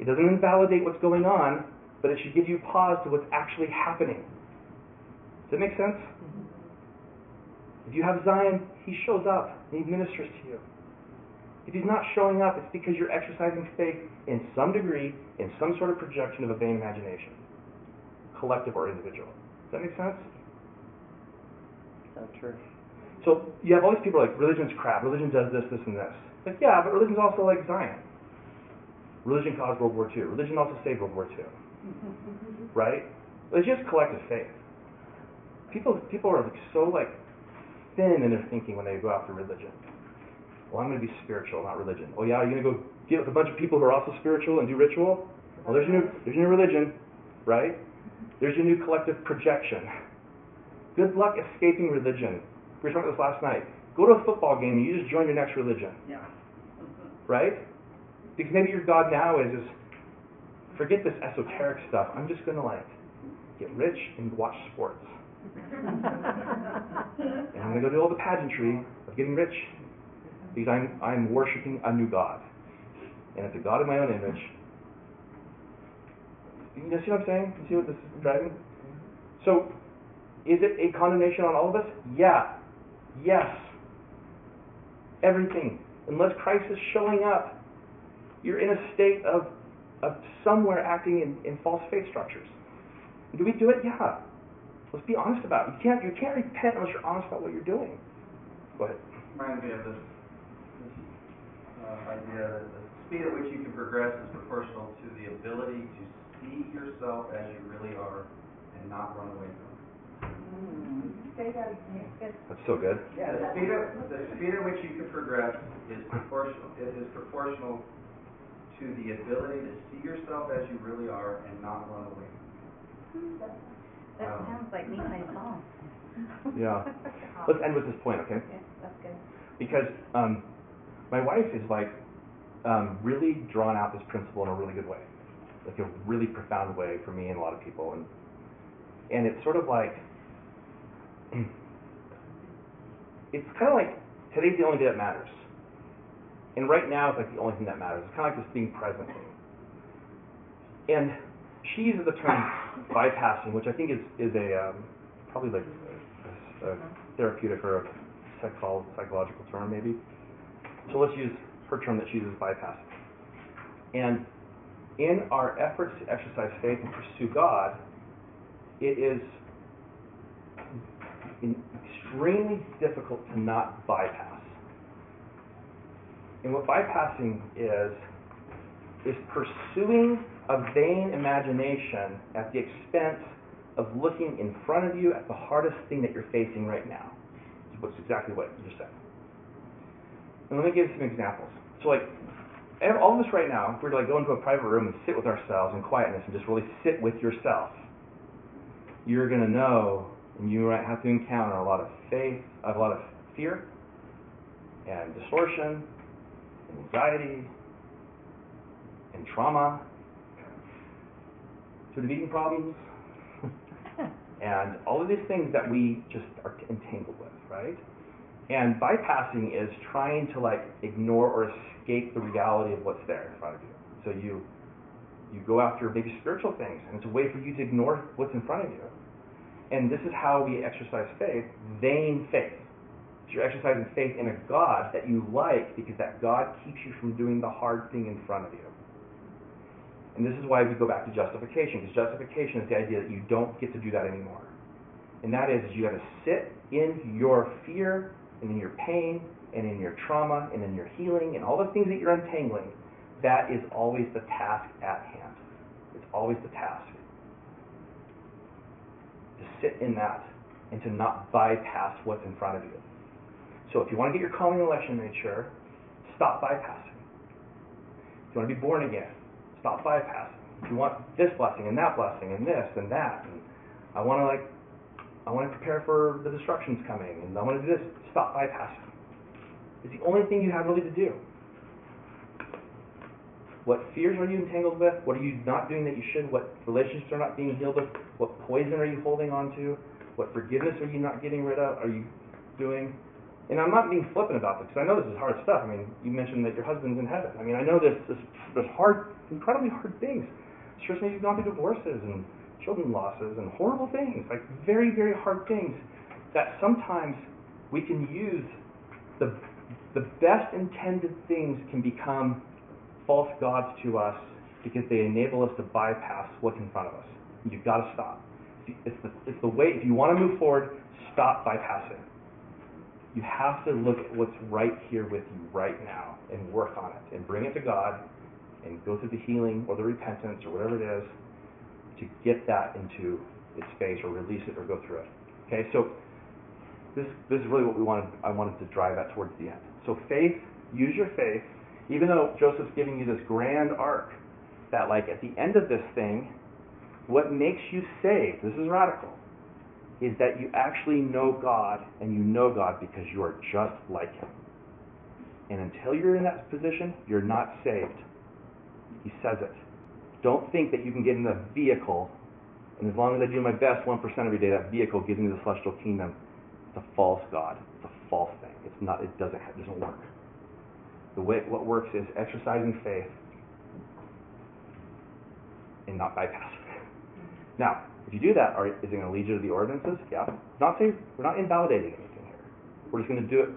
It doesn't invalidate what's going on, but it should give you pause to what's actually happening. Does that make sense? Mm-hmm. If you have Zion, he shows up and he ministers to you. If he's not showing up, it's because you're exercising faith in some degree, in some sort of projection of a vain imagination, collective or individual. Does that make sense? So true. So you have all these people like religion's crap. Religion does this, this, and this. Like yeah, but religion's also like Zion. Religion caused World War II. Religion also saved World War II. right? It's just collective faith. People people are like so like thin in their thinking when they go after religion. Well, I'm going to be spiritual, not religion. Oh yeah, you're you going to go get with a bunch of people who are also spiritual and do ritual? Well, there's your new there's your new religion, right? There's your new collective projection. Good luck escaping religion. We were talking about this last night. Go to a football game and you just join your next religion. Yeah. Right? Because maybe your God now is, is forget this esoteric stuff. I'm just going to like get rich and watch sports. and I'm going to go do all the pageantry of getting rich because I'm, I'm worshiping a new God. And it's a God in my own image. You see what I'm saying? You see what this is driving? So, is it a condemnation on all of us? Yeah. Yes. Everything. Unless Christ is showing up, you're in a state of, of somewhere acting in, in false faith structures. Do we do it? Yeah. Let's be honest about it. You can't, you can't repent unless you're honest about what you're doing. Go ahead. Reminds me of this, this uh, idea that the speed at which you can progress is proportional to the ability to see yourself as you really are and not run away from it. Say that again. That's so good. Yeah, the speed at, the speed at which you can progress is proportional, it is proportional to the ability to see yourself as you really are and not run away from it. That Um, sounds like me, my song. Yeah. Let's end with this point, okay? Yeah, that's good. because um, my wife is like um, really drawn out this principle in a really good way, like a really profound way for me and a lot of people, and and it's sort of like it's kind of like today's the only day that matters, and right now it's like the only thing that matters. It's kind of like this being present, and she uses the term bypassing, which I think is is a um, probably like a, a therapeutic or a psychol- psychological term maybe. So let's use her term that she uses bypassing. And in our efforts to exercise faith and pursue God, it is extremely difficult to not bypass. And what bypassing is, is pursuing a vain imagination at the expense of looking in front of you at the hardest thing that you're facing right now. Is exactly what you said. And let me give you some examples. So like ev- all of us right now, if we were to like go into a private room and sit with ourselves in quietness and just really sit with yourself, you're gonna know and you might have to encounter a lot of faith, a lot of fear and distortion, and anxiety, and trauma, to the eating problems, and all of these things that we just are entangled with, right? And bypassing is trying to like ignore or escape the reality of what's there in front of you. So you you go after maybe spiritual things, and it's a way for you to ignore what's in front of you. And this is how we exercise faith, vain faith. You're exercising faith in a God that you like because that God keeps you from doing the hard thing in front of you. And this is why we go back to justification, because justification is the idea that you don't get to do that anymore. And that is, you have to sit in your fear and in your pain and in your trauma and in your healing and all the things that you're untangling. That is always the task at hand. It's always the task. To sit in that and to not bypass what's in front of you. So if you want to get your calling election made sure, stop bypassing. If you want to be born again, stop bypassing. If you want this blessing and that blessing and this and that, and I want to like, I want to prepare for the destructions coming, and I want to do this, stop bypassing. It's the only thing you have really to do. What fears are you entangled with? What are you not doing that you should? What relationships are not being healed with? What poison are you holding on to? What forgiveness are you not getting rid of? Are you doing? And I'm not being flippant about this because I know this is hard stuff. I mean, you mentioned that your husband's in heaven. I mean, I know this, this there's hard, incredibly hard things. Stress maybe you've gone through divorces and children losses and horrible things, like very, very hard things that sometimes we can use the, the best intended things can become false gods to us because they enable us to bypass what's in front of us. You've got to stop. It's the, it's the way, if you want to move forward, stop bypassing. You have to look at what's right here with you right now and work on it and bring it to God and go through the healing or the repentance or whatever it is to get that into its space or release it or go through it. Okay, so this this is really what we wanted I wanted to drive at towards the end. So faith, use your faith, even though Joseph's giving you this grand arc, that like at the end of this thing, what makes you saved, this is radical, is that you actually know God and you know God because you are just like him. And until you're in that position, you're not saved. He says it. Don't think that you can get in the vehicle, and as long as I do my best 1% every day, that vehicle gives me the celestial kingdom. It's a false God. False thing. It's not. It doesn't. It doesn't work. The way what works is exercising faith and not bypassing. Now, if you do that, are, is it going to lead you to the ordinances? Yeah. Not saying we're not invalidating anything here. We're just going to do it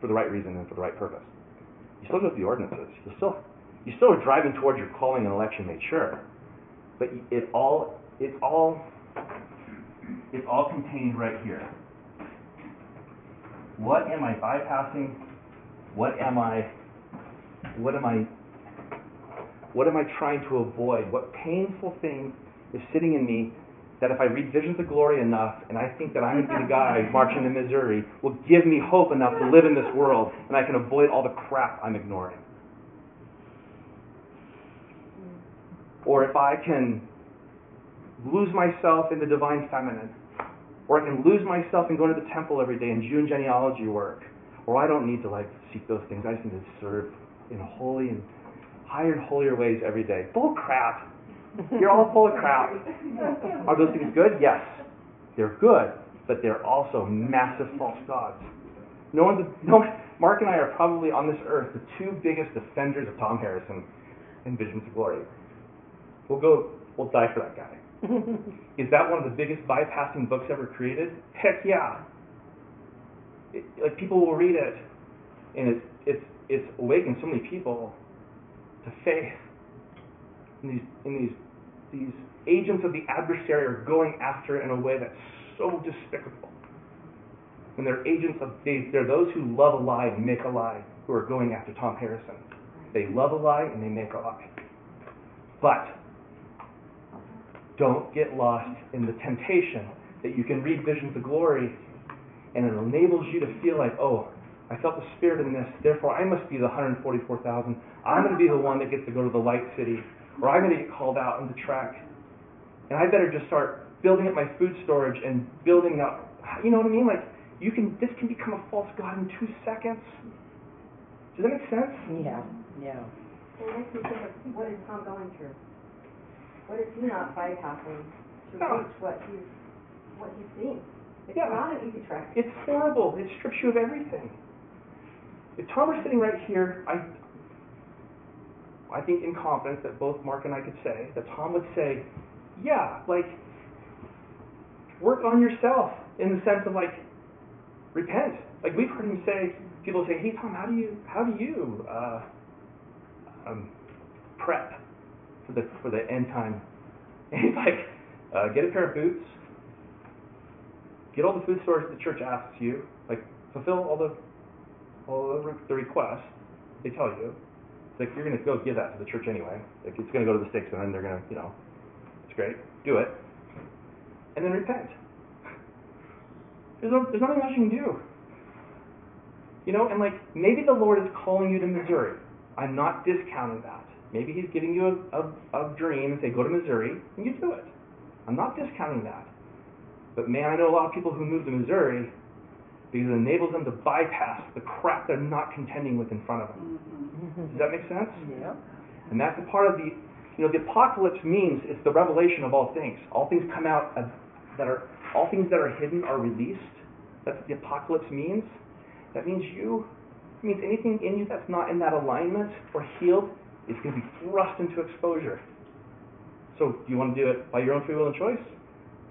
for the right reason and for the right purpose. You still go through the ordinances. You still you still are driving towards your calling and election made sure. But it all it's all it's all contained right here. What am I bypassing? What am I what am I what am I trying to avoid? What painful thing is sitting in me that if I read Visions of Glory enough and I think that I'm going to be the guy marching to Missouri will give me hope enough to live in this world and I can avoid all the crap I'm ignoring. Or if I can lose myself in the divine feminine, or I can lose myself and go to the temple every day and June genealogy work, or I don't need to like seek those things. I just need to serve in holy and higher and holier ways every day. Full crap. You're all full of crap. Are those things good? Yes. They're good, but they're also massive false gods. No one's no Mark and I are probably on this earth the two biggest defenders of Tom Harrison in Visions of Glory. We'll go we'll die for that guy. Is that one of the biggest bypassing books ever created? Heck yeah. It, like people will read it and it's it's it's awakened so many people to faith. And these in these these agents of the adversary are going after it in a way that's so despicable. And they're agents of they, they're those who love a lie and make a lie who are going after Tom Harrison. They love a lie and they make a lie. But don't get lost in the temptation that you can read visions of glory and it enables you to feel like, oh, I felt the Spirit in this, therefore I must be the 144,000. I'm going to be the one that gets to go to the light city, or I'm going to get called out on the track. And I better just start building up my food storage and building up, you know what I mean? Like, you can, this can become a false God in two seconds. Does that make sense? Yeah, yeah. It makes me think of, what is Tom going through? What is he not bypassing to Yeah. reach what he's, what he's seeing? It's Yeah. not an easy track. It's horrible. It strips you of everything. If Tom were sitting right here, I, I think in confidence that both Mark and I could say that Tom would say, "Yeah, like work on yourself in the sense of like repent." Like we've heard him say, people say, "Hey Tom, how do you how do you uh, um, prep for the for the end time?" And he's like, uh, "Get a pair of boots." get all the food stores the church asks you, like fulfill all the all the, the requests they tell you. It's like you're going to go give that to the church anyway. Like it's going to go to the center, and they're going to, you know, it's great. Do it, and then repent. There's no, there's nothing else you can do. You know, and like maybe the Lord is calling you to Missouri. I'm not discounting that. Maybe He's giving you a, a, a dream and say go to Missouri, and you do it. I'm not discounting that. But man, I know a lot of people who move to Missouri because it enables them to bypass the crap they're not contending with in front of them. Mm-hmm. Does that make sense? Yeah. And that's a part of the, you know, the apocalypse means it's the revelation of all things. All things come out of, that are, all things that are hidden are released. That's what the apocalypse means. That means you, it means anything in you that's not in that alignment or healed is going to be thrust into exposure. So, do you want to do it by your own free will and choice?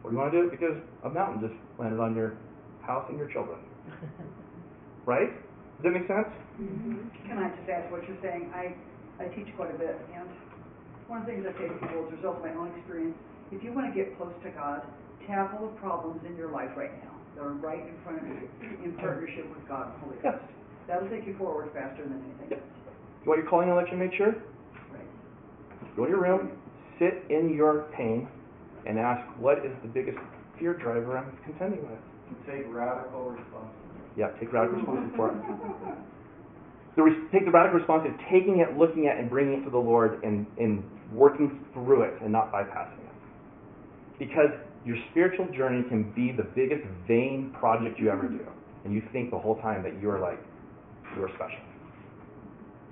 Or do you want to do it because a mountain just landed on your house and your children? Right? Does that make sense? Mm-hmm. Can I just add what you're saying? I, I teach quite a bit, and one of the things I say to people as a result of my own experience, if you want to get close to God, tackle the problems in your life right now that are right in front of you in partnership with God and the Holy Ghost. That'll take you forward faster than anything else. You want your calling election made sure? Go to your room, sit in your pain, and ask, what is the biggest fear driver I'm contending with? Take radical responsibility. Yeah, take radical responsibility for it. The re- take the radical responsibility, of taking it, looking at, it, and bringing it to the Lord, and, and working through it, and not bypassing it. Because your spiritual journey can be the biggest vain project you ever do, and you think the whole time that you're like you're special.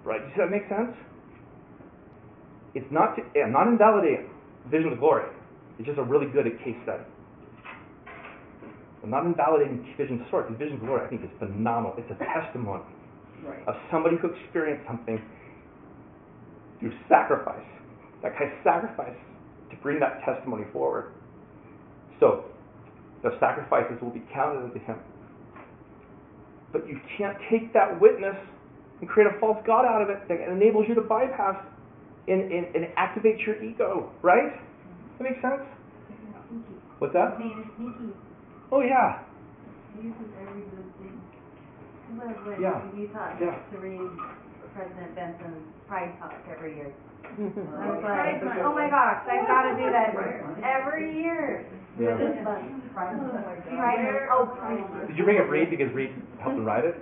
Right? Does that make sense? It's not to, I'm not invalidating vision of glory. It's just a really good case study. I'm not invalidating vision of sword. Vision of glory, I think, is phenomenal. It's a testimony Right. of somebody who experienced something through sacrifice. That guy sacrificed to bring that testimony forward. So, the sacrifices will be counted unto him. But you can't take that witness and create a false God out of it that enables you to bypass and, and, and activate your ego, right? That makes sense? What's that? Oh, yeah. uses every good thing. When, when Yeah. you taught Yeah. to read President Benson's Pride Talk every year. I was Right. like, oh my gosh, I've got to do that every year. Yeah. This. Pride, oh, Pride. Did you bring up Reed because Reed helped him write it?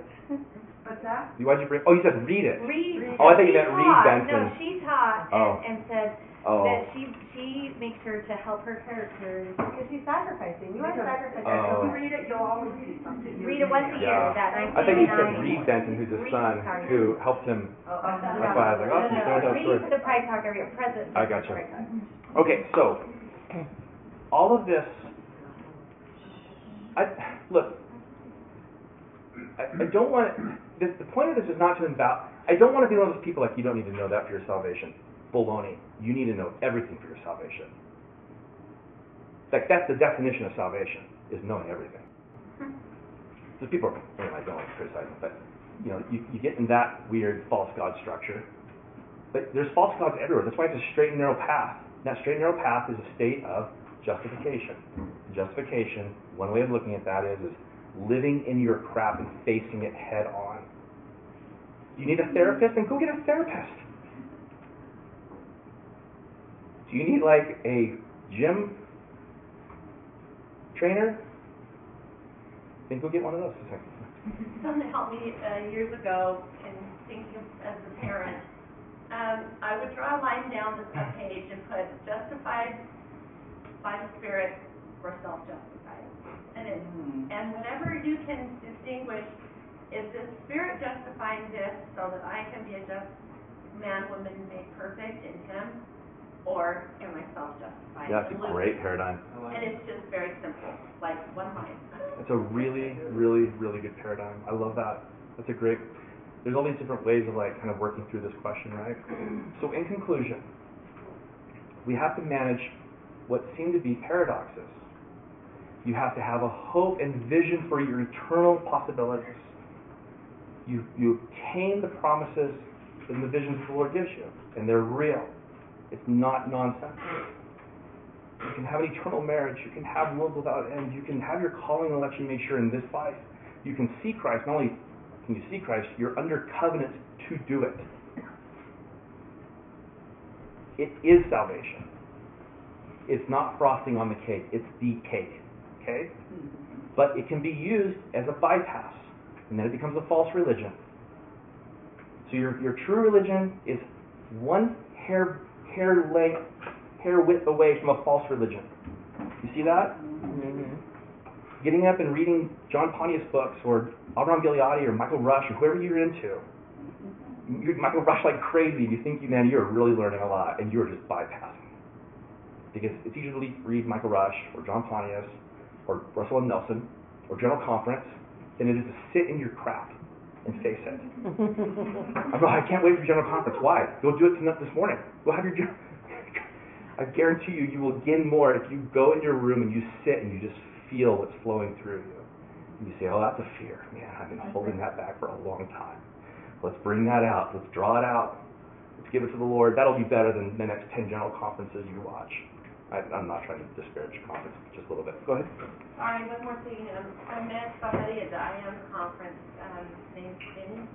What's that? Why'd you bring? Oh, you said read it. Read. Oh, I thought you meant read taught- Benson. No, she taught Oh. and, and said Oh. that she, she makes sure to help her characters because she's sacrificing. You are sacrificing. Oh. If you read it, you'll always see something. Read it once a year, Yeah. that I think you said 1989. Reed Benson, who's his Reed, son, sorry. who helped him. Oh, oh, That's no, why I was like, oh, no, no, have Read the Pride Talk every year, President. I gotcha. Pride Talk. Okay, so all of this. I look. I, I don't want. The, the point of this is not to inval. I don't want to be one of those people like you don't need to know that for your salvation. Baloney. You need to know everything for your salvation. Like that's the definition of salvation is knowing everything. Hmm. So people are, anyway, I don't like to criticize them, but you know, you, you get in that weird false god structure. But there's false gods everywhere. That's why it's a straight and narrow path. And that straight and narrow path is a state of justification. Justification, one way of looking at that is, is living in your crap and facing it head on. Do you need a therapist? Then go get a therapist. Do you need like a gym trainer? Then go get one of those. Something helped me uh, years ago in thinking as a parent. Um, I would draw a line down this page and put justified by the Spirit or self-justified. And it, and whenever you can distinguish, is the Spirit justifying this so that I can be a just man, woman made perfect in Him? Or am I self-justified? Yeah, that's a great paradigm. And it's just very simple, like one line. It's a really, really, really good paradigm. I love that. That's a great. There's all these different ways of like kind of working through this question, right? So in conclusion, we have to manage what seem to be paradoxes. You have to have a hope and vision for your eternal possibilities. You you obtain the promises and the visions the Lord gives you, and they're real. It's not nonsense. You can have an eternal marriage. You can have love without end. You can have your calling and election made sure in this life. You can see Christ. Not only can you see Christ, you're under covenant to do it. It is salvation. It's not frosting on the cake. It's the cake. Okay? Mm-hmm. But it can be used as a bypass, and then it becomes a false religion. So your your true religion is one hair hair length hair width away from a false religion. You see that? Mm-hmm. Getting up and reading John Pontius books or Abraham Gileadi or Michael Rush or whoever you're into. Mm-hmm. You read Michael Rush like crazy. You think you man, you're really learning a lot, and you're just bypassing. Because it's easier to read Michael Rush or John Pontius or Russell M. Nelson or General Conference than it is to sit in your crap and face it. I'm like, I can't wait for General Conference. Why? Go do it tonight this morning. Go have your. I guarantee you, you will gain more if you go in your room and you sit and you just feel what's flowing through you. And you say, oh, that's a fear. Man, I've been holding that back for a long time. Let's bring that out. Let's draw it out. Let's give it to the Lord. That'll be better than the next 10 general conferences you watch. I, I'm not trying to disparage conference, just a little bit. Go ahead. Sorry, one more thing, um, I met somebody at the IAM conference, um, named Vinny.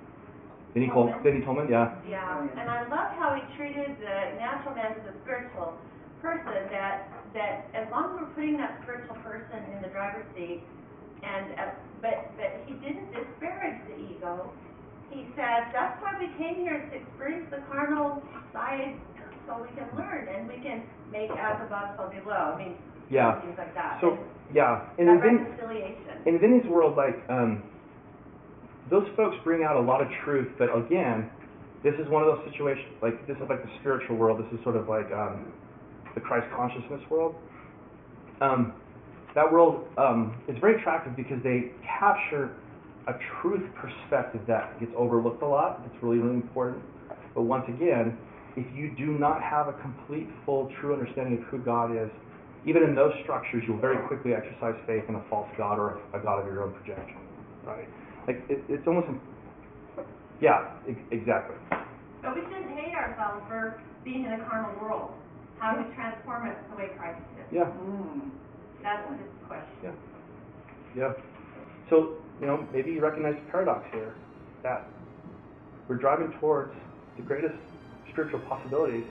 Vinny, Col- Vinny Tolman, yeah. Yeah, and I love how he treated the natural man as a spiritual person, that, that as long as we're putting that spiritual person in the driver's seat, and, uh, but, but he didn't disparage the ego. He said, that's why we came here, to experience the carnal side, so we can learn, and we can make as above, so below, I mean, Yeah. things like that. So, yeah. And That in, Vin, reconciliation. in Vinny's world, like, um, those folks bring out a lot of truth, but again, this is one of those situations, like, this is like the spiritual world. This is sort of like um, the Christ consciousness world. Um, that world um, is very attractive because they capture a truth perspective that gets overlooked a lot. It's really, really important. But once again, if you do not have a complete, full, true understanding of who God is, even in those structures, you'll very quickly exercise faith in a false God or a, a God of your own projection. Right? Like, it, it's almost, yeah, ex- exactly. But we shouldn't hate ourselves for being in a carnal world. How do we transform it the way Christ did? Yeah. Mm. That's his question. Yeah. So, you know, maybe you recognize the paradox here that we're driving towards the greatest spiritual possibilities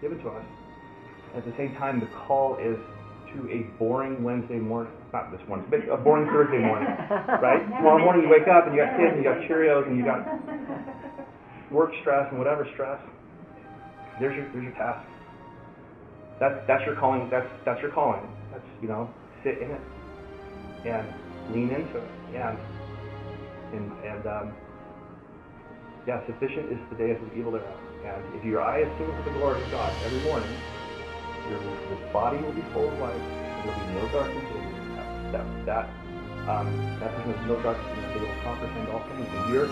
given to us. At the same time, the call is to a boring Wednesday morning. Not this morning, but a boring Thursday morning, right? Tomorrow morning you wake up and you got kids and you got Cheerios and you got work stress and whatever stress. There's your there's your task. That's that's your calling. That's that's your calling. That's you know sit in it and lean into it and and and um, yeah, sufficient is the day of the evil thereof. And if your eye is seen to the glory of God every morning, your, your body will be full of light. There will be no darkness in you. That that um, that person has no darkness. They will comprehend all things. And your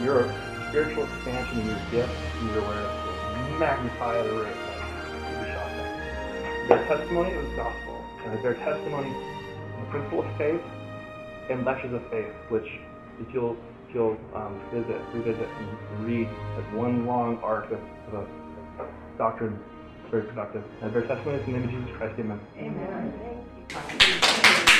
your spiritual expansion and your gifts and your awareness will magnify a rate. Their testimony is the gospel, and their testimony the principle of faith and lectures of faith, which if you'll she'll um, visit, revisit, and read like one long arc of, of a doctrine. Very productive. And their testimony is in the name of Jesus Christ. Amen. Amen.